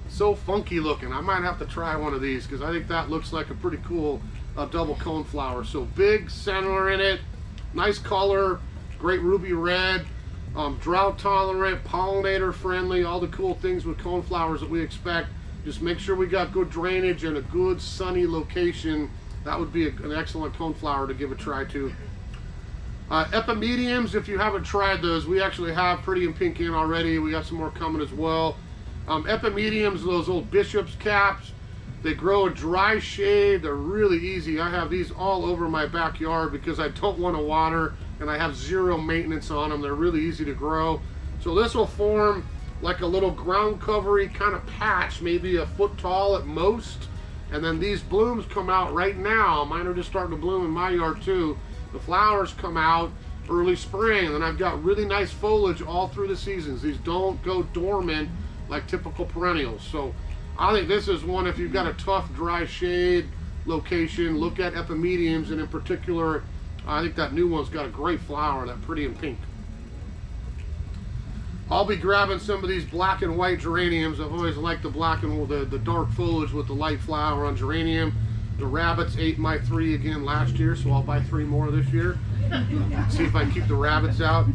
so funky looking. I might have to try one of these because I think that looks like a pretty cool uh, double coneflower. So big center in it, nice color, great ruby red, um, drought tolerant, pollinator friendly, all the cool things with coneflowers that we expect. Just make sure we got good drainage and a good sunny location. That would be a, an excellent coneflower to give a try to. Uh, epimediums, if you haven't tried those, we actually have Pretty in Pink in already. We got some more coming as well. Um, epimediums, those old bishop's caps, they grow a dry shade. They're really easy. I have these all over my backyard because I don't want to water and I have zero maintenance on them. They're really easy to grow. So this will form like a little ground covery kind of patch, maybe a foot tall at most. And then these blooms come out right now. Mine are just starting to bloom in my yard too. The flowers come out early spring and I've got really nice foliage all through the seasons. These don't go dormant like typical perennials. So I think this is one, if you've got a tough, dry shade location, look at epimediums, and in particular, I think that new one's got a great flower, that pretty in pink. I'll be grabbing some of these black and white geraniums. I've always liked the black and the, the dark foliage with the light flower on geranium. The rabbits ate my three again last year, so I'll buy three more this year. See if I keep the rabbits out.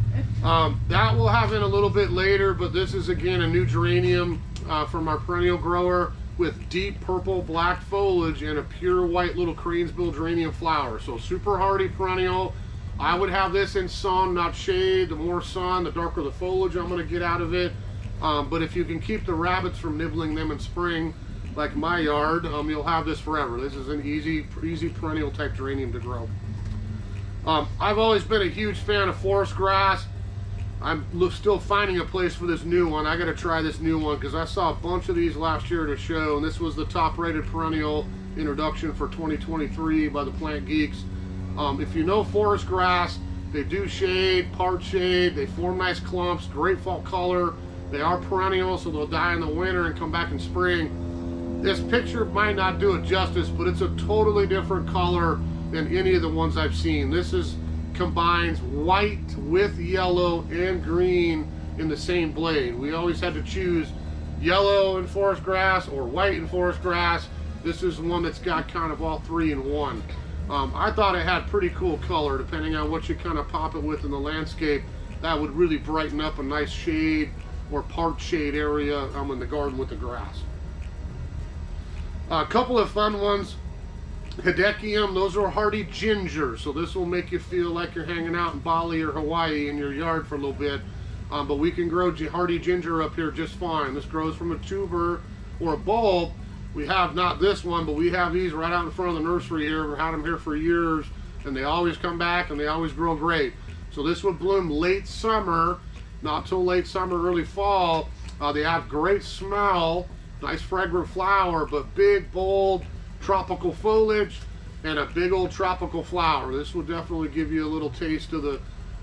Um, that we'll have in a little bit later, but this is again a new geranium uh, from our perennial grower with deep purple black foliage and a pure white little Cranesbill geranium flower. So super hardy perennial. I would have this in sun, not shade. The more sun, the darker the foliage I'm going to get out of it. Um, but if you can keep the rabbits from nibbling them in spring, like my yard, um, you'll have this forever. This is an easy, easy perennial type geranium to grow. Um, I've always been a huge fan of forest grass. I'm still finding a place for this new one. I got to try this new one because I saw a bunch of these last year at a show, and this was the top-rated perennial introduction for 2023 by the Plant Geeks. Um, if you know forest grass, they do shade, part shade, they form nice clumps, great fall color. They are perennial, so they'll die in the winter and come back in spring. this picture might not do it justice, but it's a totally different color than any of the ones I've seen. This is combines white with yellow and green in the same blade. We always had to choose yellow in forest grass or white in forest grass. This is one that's got kind of all three in one. Um, I thought it had pretty cool color depending on what you kind of pop it with in the landscape. That would really brighten up a nice shade or park shade area um, in the garden with the grass. A couple of fun ones. Hedychium, those are hardy ginger, so this will make you feel like you're hanging out in Bali or Hawaii in your yard for a little bit. Um, but we can grow hardy ginger up here just fine. This grows from a tuber or a bulb. We have not this one, but we have these right out in front of the nursery here. We've had them here for years, and they always come back and they always grow great. So this would bloom late summer, not till late summer, early fall. Uh, they have great smell, nice fragrant flower, but big, bold, tropical foliage and a big old tropical flower. This will definitely give you a little taste of the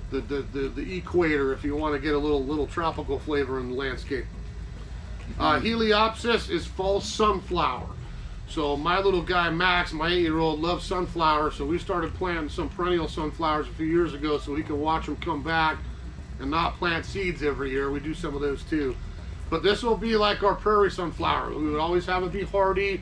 the, the, the, the equator if you want to get a little little tropical flavor in the landscape. Uh, Heliopsis is false sunflower. So my little guy Max, my eight-year-old, loves sunflowers. So we started planting some perennial sunflowers a few years ago so he can watch them come back and not plant seeds every year. We do some of those too. But this will be like our prairie sunflower. We would always have it be hardy.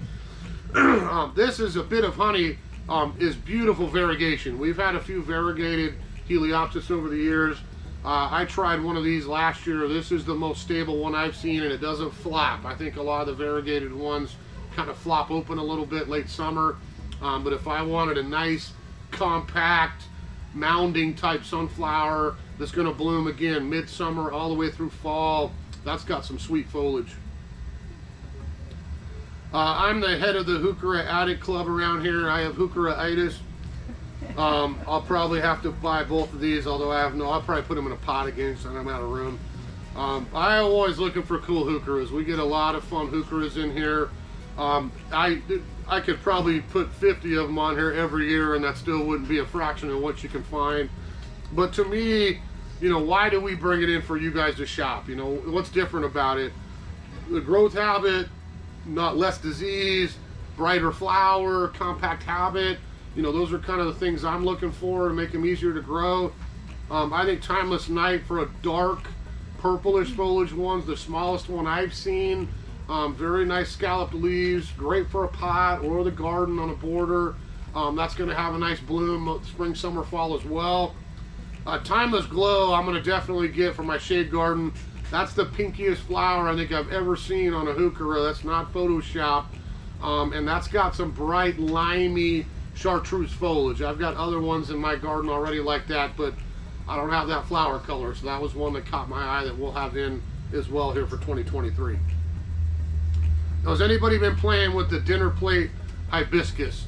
um, this is a bit of honey. Um, is beautiful variegation. We've had a few variegated Heliopsis over the years. Uh, I tried one of these last year. This is the most stable one I've seen and it doesn't flap. I think a lot of the variegated ones kind of flop open a little bit late summer. Um, but if I wanted a nice, compact, mounding type sunflower that's going to bloom again midsummer all the way through fall, that's got some sweet foliage. Uh, I'm the head of the Heuchera Addict Club around here. I have Heucheraitis. Um, I'll probably have to buy both of these, although I have no, I'll probably put them in a pot again so I'm out of room. Um, I'm always looking for cool heucheras. We get a lot of fun heucheras in here. Um, I, I could probably put 50 of them on here every year and that still wouldn't be a fraction of what you can find. But to me, you know, why do we bring it in for you guys to shop? You know, what's different about it? The growth habit, not less disease, brighter flower, compact habit. You know, those are kind of the things I'm looking for to make them easier to grow. Um, I think Timeless Night for a dark purplish foliage one's the smallest one I've seen. Um, very nice scalloped leaves, great for a pot or the garden on a border. Um, that's going to have a nice bloom spring, summer, fall as well. Uh, Timeless Glow, I'm going to definitely get for my shade garden. That's the pinkiest flower I think I've ever seen on a heuchera. That's not Photoshop. Um, and that's got some bright, limey chartreuse foliage. I've got other ones in my garden already like that, but I don't have that flower color. So that was one that caught my eye that we'll have in as well here for 2023. Now, has anybody been playing with the dinner plate hibiscus?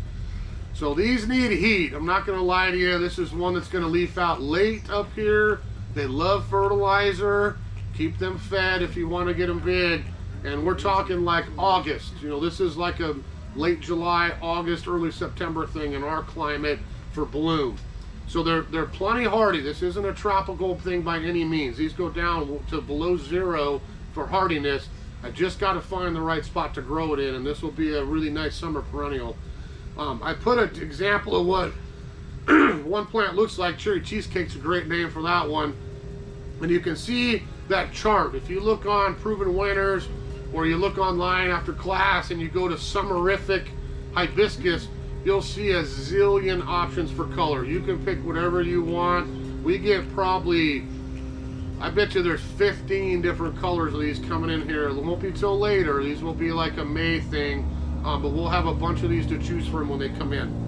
So these need heat. I'm not going to lie to you. This is one that's going to leaf out late up here. They love fertilizer. Keep them fed if you want to get them big. And we're talking like August. You know, this is like a late July, August, early September thing in our climate for bloom. So they're, they're plenty hardy. This isn't a tropical thing by any means. These go down to below zero for hardiness. I just got to find the right spot to grow it in, and this will be a really nice summer perennial. Um, I put an example of what one plant looks like. Cherry cheesecake's a great name for that one. And you can see that chart. If you look on Proven Winners or you look online after class and you go to Summerific Hibiscus, you'll see a zillion options for color. You can pick whatever you want. We get probably, I bet you there's 15 different colors of these coming in here. It won't be till later. These will be like a May thing, um, but we'll have a bunch of these to choose from when they come in.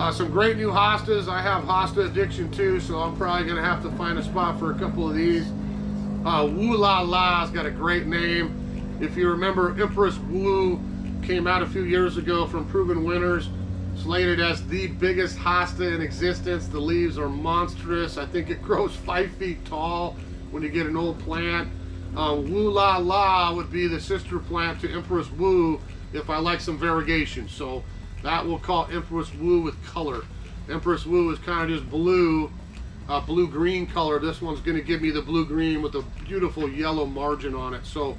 Uh, some great new hostas. I have hosta addiction too, so I'm probably going to have to find a spot for a couple of these. Uh, Wu-La-La's got a great name. If you remember, Empress Wu came out a few years ago from Proven Winners, slated as the biggest hosta in existence. The leaves are monstrous. I think it grows five feet tall when you get an old plant. Um, Wu-La-La would be the sister plant to Empress Wu if I like some variegation. So that we'll call Empress Wu with color. Empress Wu is kind of just blue, uh, blue-green color. This one's going to give me the blue-green with a beautiful yellow margin on it. So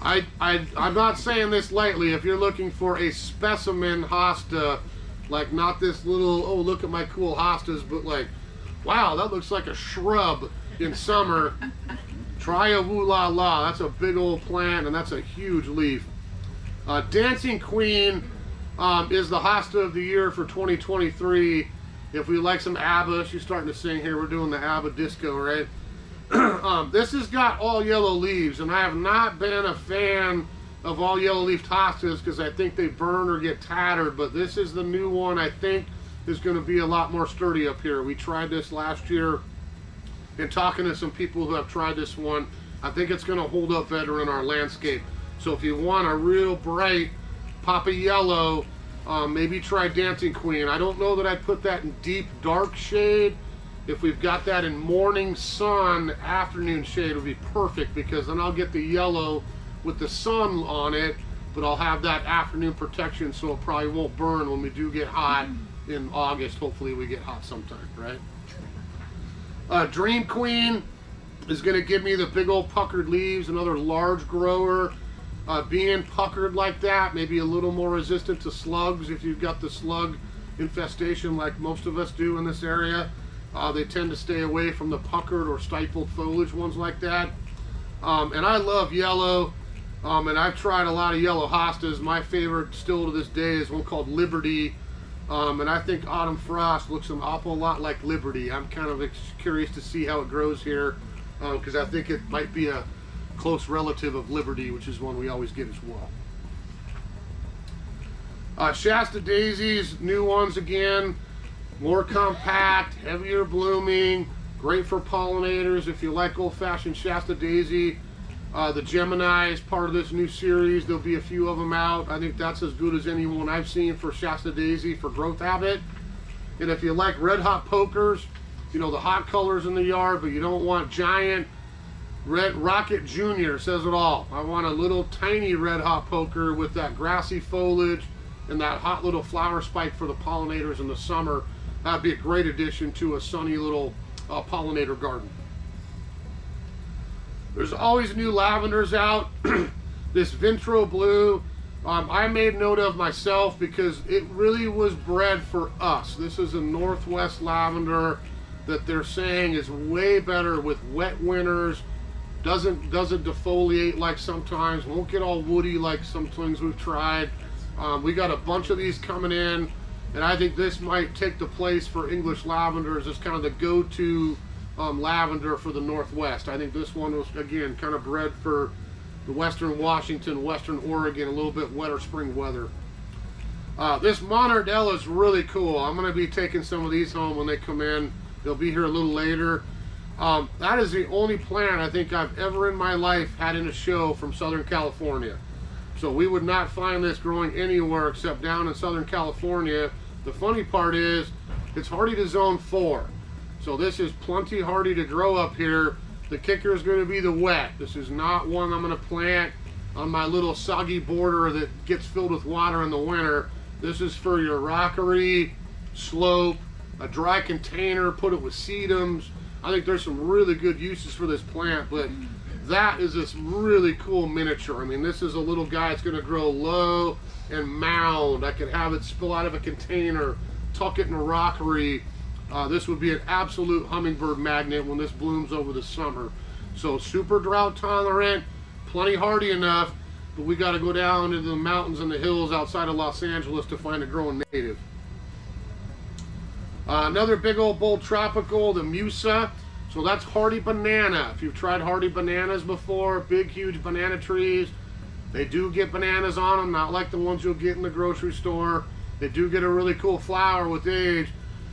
I, I, I'm not saying this lightly. If you're looking for a specimen hosta, like not this little, oh, look at my cool hostas, but like, wow, that looks like a shrub in summer. Try a Wu-La-La. That's a big old plant and that's a huge leaf. Uh, Dancing Queen um, is the hosta of the year for 2023. If we like some ABBA, she's starting to sing here. We're doing the ABBA disco, right? um, this has got all yellow leaves, and I have not been a fan of all yellow leaf hostas because I think they burn or get tattered, but this is the new one I think is going to be a lot more sturdy up here. We tried this last year, and talking to some people who have tried this one, I think it's going to hold up better in our landscape. So if you want a real bright pop of yellow, um, maybe try Dancing Queen. I don't know that I'd put that in deep dark shade, if we've got that in morning sun, afternoon shade would be perfect because then I'll get the yellow with the sun on it, but I'll have that afternoon protection so it probably won't burn when we do get hot in August. Hopefully we get hot sometime, right? Uh, Dream Queen is going to give me the big old puckered leaves, another large grower. Uh, being puckered like that, maybe a little more resistant to slugs if you've got the slug infestation like most of us do in this area. Uh, they tend to stay away from the puckered or stifled foliage ones like that. Um, and I love yellow. Um, and I've tried a lot of yellow hostas. My favorite still to this day is one called Liberty. Um, and I think Autumn Frost looks an awful lot like Liberty. I'm kind of curious to see how it grows here because um, I think it might be a close relative of Liberty, which is one we always get as well. Uh, Shasta daisies, new ones again more compact, heavier blooming, great for pollinators. If you like old-fashioned Shasta daisy, uh, the Gemini is part of this new series. There'll be a few of them out. I think that's as good as anyone I've seen for Shasta daisy for growth habit. And if you like red hot pokers, you know, the hot colors in the yard, but you don't want giant red rocket junior says it all. I want a little tiny red hot poker with that grassy foliage and that hot little flower spike for the pollinators in the summer. That'd be a great addition to a sunny little uh, pollinator garden. There's always new lavenders out. this Vintro Blue, um, I made note of myself because it really was bred for us. This is a Northwest lavender that they're saying is way better with wet winters. Doesn't doesn't defoliate like sometimes. Won't get all woody like some things we've tried. Um, we got a bunch of these coming in. And I think this might take the place for English lavenders as kind of the go-to um, lavender for the Northwest. I think this one was, again, kind of bred for the Western Washington, Western Oregon, a little bit wetter spring weather. Uh, this Monardella is really cool. I'm going to be taking some of these home when they come in. They'll be here a little later. Um, that is the only plant I think I've ever in my life had in a show from Southern California. So we would not find this growing anywhere except down in Southern California. The funny part is it's hardy to zone four. So this is plenty hardy to grow up here. The kicker is going to be the wet. This is not one I'm going to plant on my little soggy border that gets filled with water in the winter. This is for your rockery, slope, a dry container, put it with sedums. I think there's some really good uses for this plant, but that is this really cool miniature. I mean, this is a little guy that's going to grow low and mound. I could have it spill out of a container, tuck it in a rockery. Uh, this would be an absolute hummingbird magnet when this blooms over the summer. So super drought tolerant, plenty hardy enough, but we got to go down into the mountains and the hills outside of Los Angeles to find a growing native. Uh, another big old bold tropical, the Musa. So that's hardy banana. If you've tried hardy bananas before, big, huge banana trees, they do get bananas on them, not like the ones you'll get in the grocery store. They do get a really cool flower with age.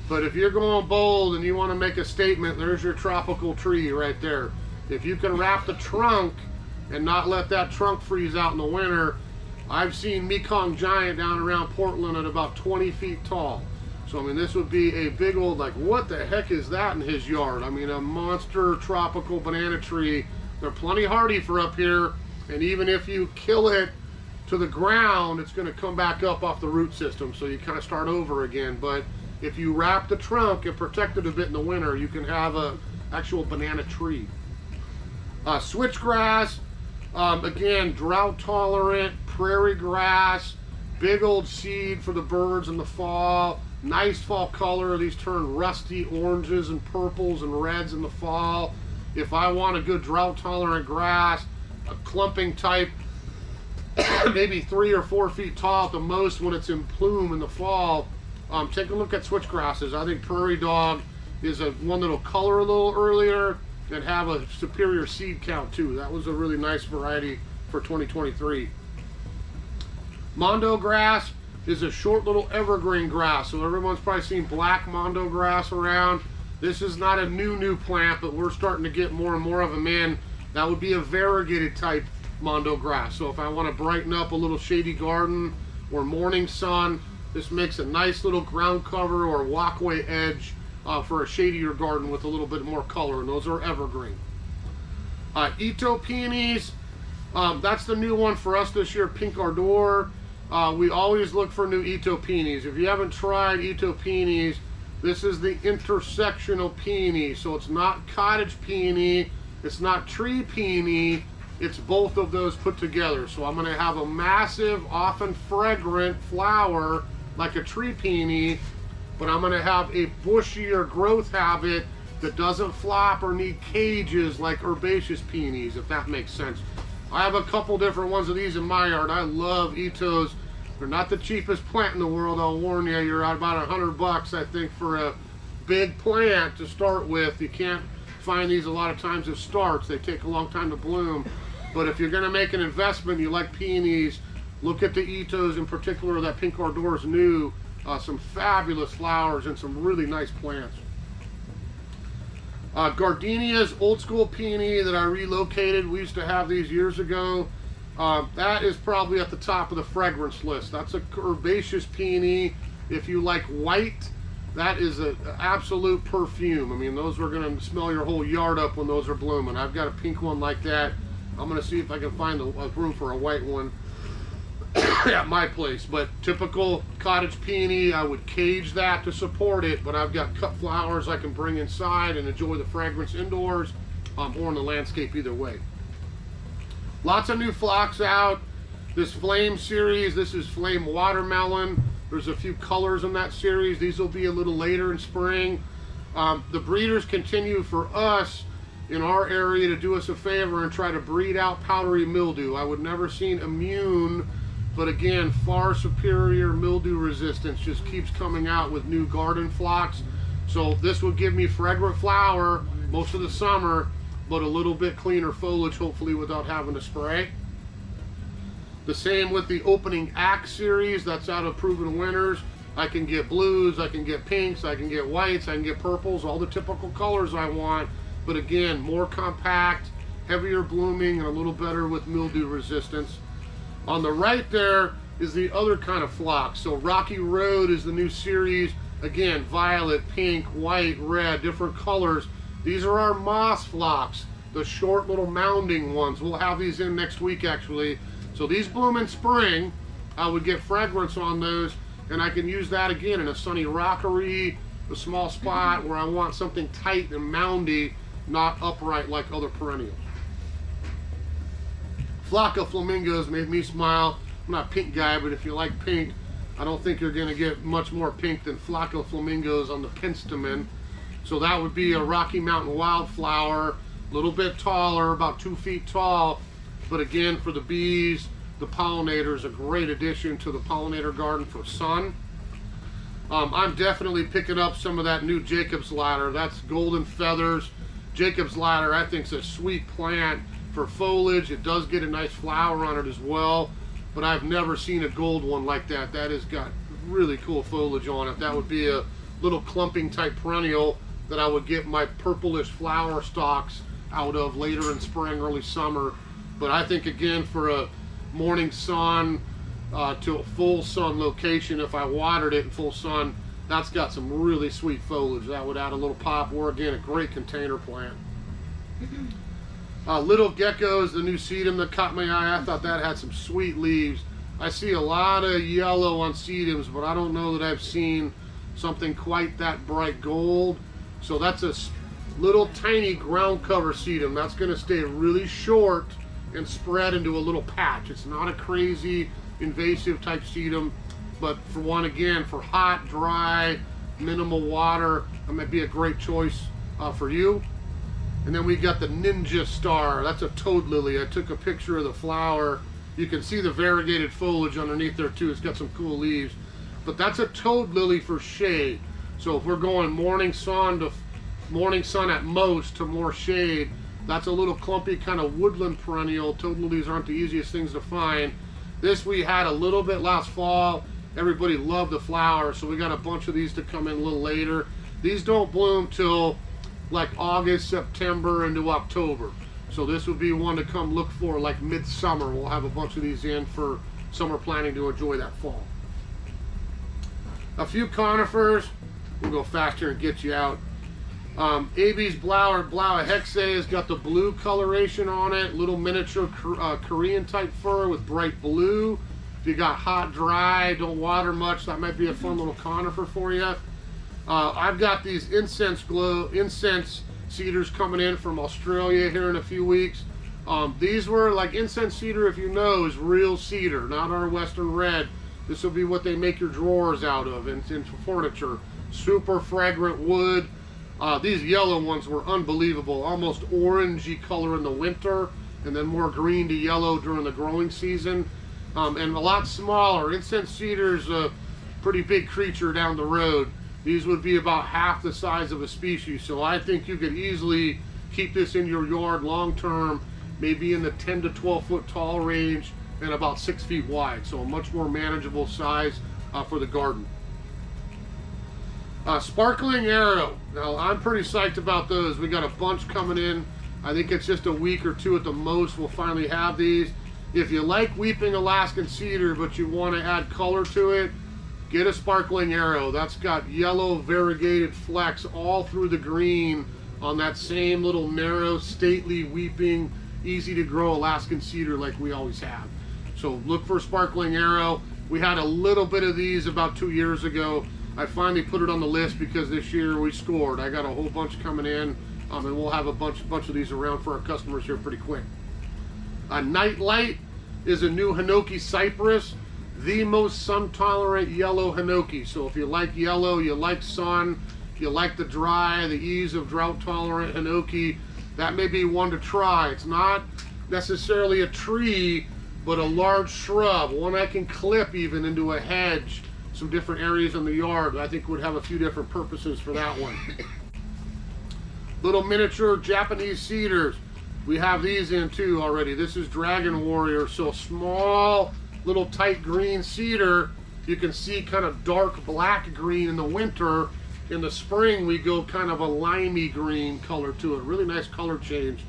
But if you're going bold and you want to make a statement, there's your tropical tree right there. If you can wrap the trunk and not let that trunk freeze out in the winter, I've seen Mekong Giant down around Portland at about 20 feet tall. So, I mean, this would be a big old, like, what the heck is that in his yard? I mean, a monster tropical banana tree. They're plenty hardy for up here. And even if you kill it to the ground, it's going to come back up off the root system. So you kind of start over again. But if you wrap the trunk and protect it a bit in the winter, you can have a actual banana tree. Uh, switchgrass, Um, again, drought tolerant, prairie grass, big old seed for the birds in the fall. Nice fall color. These turn rusty oranges and purples and reds in the fall. If I want a good drought tolerant grass, a clumping type, maybe three or four feet tall at the most when it's in plume in the fall, um, take a look at switchgrasses. I think prairie dog is a one that'll color a little earlier and have a superior seed count too. That was a really nice variety for 2023. Mondo grass is a short little evergreen grass. So everyone's probably seen black mondo grass around. This is not a new, new plant, but we're starting to get more and more of them in. That would be a variegated type mondo grass. So if I want to brighten up a little shady garden or morning sun, this makes a nice little ground cover or walkway edge uh, for a shadier garden with a little bit more color, and those are evergreen. Uh, Ito peonies, um, that's the new one for us this year, Pink Ardor. Uh, we always look for new Ito peonies. If you haven't tried Ito peonies, this is the intersectional peony. So it's not cottage peony, it's not tree peony, it's both of those put together. So I'm going to have a massive, often fragrant flower like a tree peony, but I'm going to have a bushier growth habit that doesn't flop or need cages like herbaceous peonies, if that makes sense. I have a couple different ones of these in my yard. I love Itos. They're not the cheapest plant in the world, I'll warn you. You're at about a hundred bucks, I think, for a big plant to start with. You can't find these a lot of times as starts. They take a long time to bloom. But if you're gonna make an investment, you like peonies, look at the Itos in particular, that Pink Ardor is new. Uh, some fabulous flowers and some really nice plants. Uh, gardenias, old school peony that I relocated. We used to have these years ago. Uh, that is probably at the top of the fragrance list. That's a herbaceous peony. If you like white, that is an absolute perfume. I mean, those are going to smell your whole yard up when those are blooming. I've got a pink one like that. I'm going to see if I can find a, a room for a white one at my place. But typical cottage peony, I would cage that to support it, but I've got cut flowers I can bring inside and enjoy the fragrance indoors um, or in the landscape either way. Lots of new phlox out. This Flame series, this is Flame Watermelon. There's a few colors in that series. These will be a little later in spring. Um, the breeders continue for us in our area to do us a favor and try to breed out powdery mildew. I would never seen immune but again, far superior mildew resistance just keeps coming out with new garden phlox. So this will give me fragrant flower most of the summer, but a little bit cleaner foliage, hopefully without having to spray. The same with the opening act series, that's out of Proven Winners. I can get blues, I can get pinks, I can get whites, I can get purples, all the typical colors I want. But again, more compact, heavier blooming, and a little better with mildew resistance. On the right there is the other kind of phlox. So Rocky Road is the new series. Again, violet, pink, white, red, different colors. These are our moss phlox, the short little mounding ones. We'll have these in next week actually. So these bloom in spring. I would get fragrance on those and I can use that again in a sunny rockery, a small spot where I want something tight and moundy, not upright like other perennials. Flock of Flamingos made me smile. I'm not a pink guy, but if you like pink, I don't think you're going to get much more pink than Flock of Flamingos on the Penstemon. So that would be a Rocky Mountain wildflower, a little bit taller, about two feet tall. But again, for the bees, the pollinator is a great addition to the pollinator garden for sun. Um, I'm definitely picking up some of that new Jacob's Ladder. That's golden feathers. Jacob's Ladder, I think, is a sweet plant for foliage. It does get a nice flower on it as well, but I've never seen a gold one like that. That has got really cool foliage on it. That would be a little clumping type perennial that I would get my purplish flower stalks out of later in spring, early summer. But I think again for a morning sun uh, to a full sun location, if I watered it in full sun, that's got some really sweet foliage. That would add a little pop or again, a great container plant. Uh, little geckos, the new sedum that caught my eye. I thought that had some sweet leaves. I see a lot of yellow on sedums, but I don't know that I've seen something quite that bright gold. So that's a little tiny ground cover sedum. That's going to stay really short and spread into a little patch. It's not a crazy invasive type sedum, but for one, again, for hot, dry, minimal water, it might be a great choice uh, for you. And then we got the Ninja Star. That's a toad lily. I took a picture of the flower. You can see the variegated foliage underneath there too. It's got some cool leaves. But that's a toad lily for shade. So if we're going morning sun to morning sun at most to more shade, that's a little clumpy kind of woodland perennial. Toad lilies aren't the easiest things to find. This we had a little bit last fall. Everybody loved the flower, so we got a bunch of these to come in a little later. These don't bloom till like August, September into October. So this would be one to come look for like midsummer. We'll have a bunch of these in for summer planning to enjoy that fall. A few conifers. We'll go faster and get you out. Um, Abies Blau Blaue Hexe has got the blue coloration on it. Little miniature uh, Korean type fir with bright blue. If you got hot, dry, don't water much, that might be a fun little conifer for you. Uh, I've got these incense glow incense cedars coming in from Australia here in a few weeks. Um, these were like incense cedar, if you know, is real cedar, not our Western red. This will be what they make your drawers out of and into furniture. Super fragrant wood. Uh, these yellow ones were unbelievable, almost orangey color in the winter, and then more green to yellow during the growing season. Um, and a lot smaller. Incense cedar's a pretty big creature down the road. These would be about half the size of a species. So I think you could easily keep this in your yard long term, maybe in the 10 to 12 foot tall range and about six feet wide. So a much more manageable size uh, for the garden. Uh, sparkling arrow. Now I'm pretty psyched about those. We got a bunch coming in. I think it's just a week or two at the most. We'll finally have these. If you like weeping Alaskan cedar, but you want to add color to it, get a sparkling arrow. That's got yellow variegated flecks all through the green on that same little narrow, stately, weeping, easy to grow Alaskan cedar like we always have. So look for sparkling arrow. We had a little bit of these about two years ago. I finally put it on the list because this year we scored. I got a whole bunch coming in, um, and we'll have a bunch, bunch of these around for our customers here pretty quick. A night light is a new Hinoki cypress the most sun tolerant yellow hinoki. So if you like yellow, you like sun, you like the dry, the ease of drought tolerant hinoki, that may be one to try. It's not necessarily a tree, but a large shrub, one I can clip even into a hedge, some different areas in the yard. I think would have a few different purposes for that one. Little miniature Japanese cedars. We have these in too already. This is Dragon Warrior, so small, little tight green cedar. You can see kind of dark black green in the winter. In the spring, we go kind of a limey green color to it. Really nice color change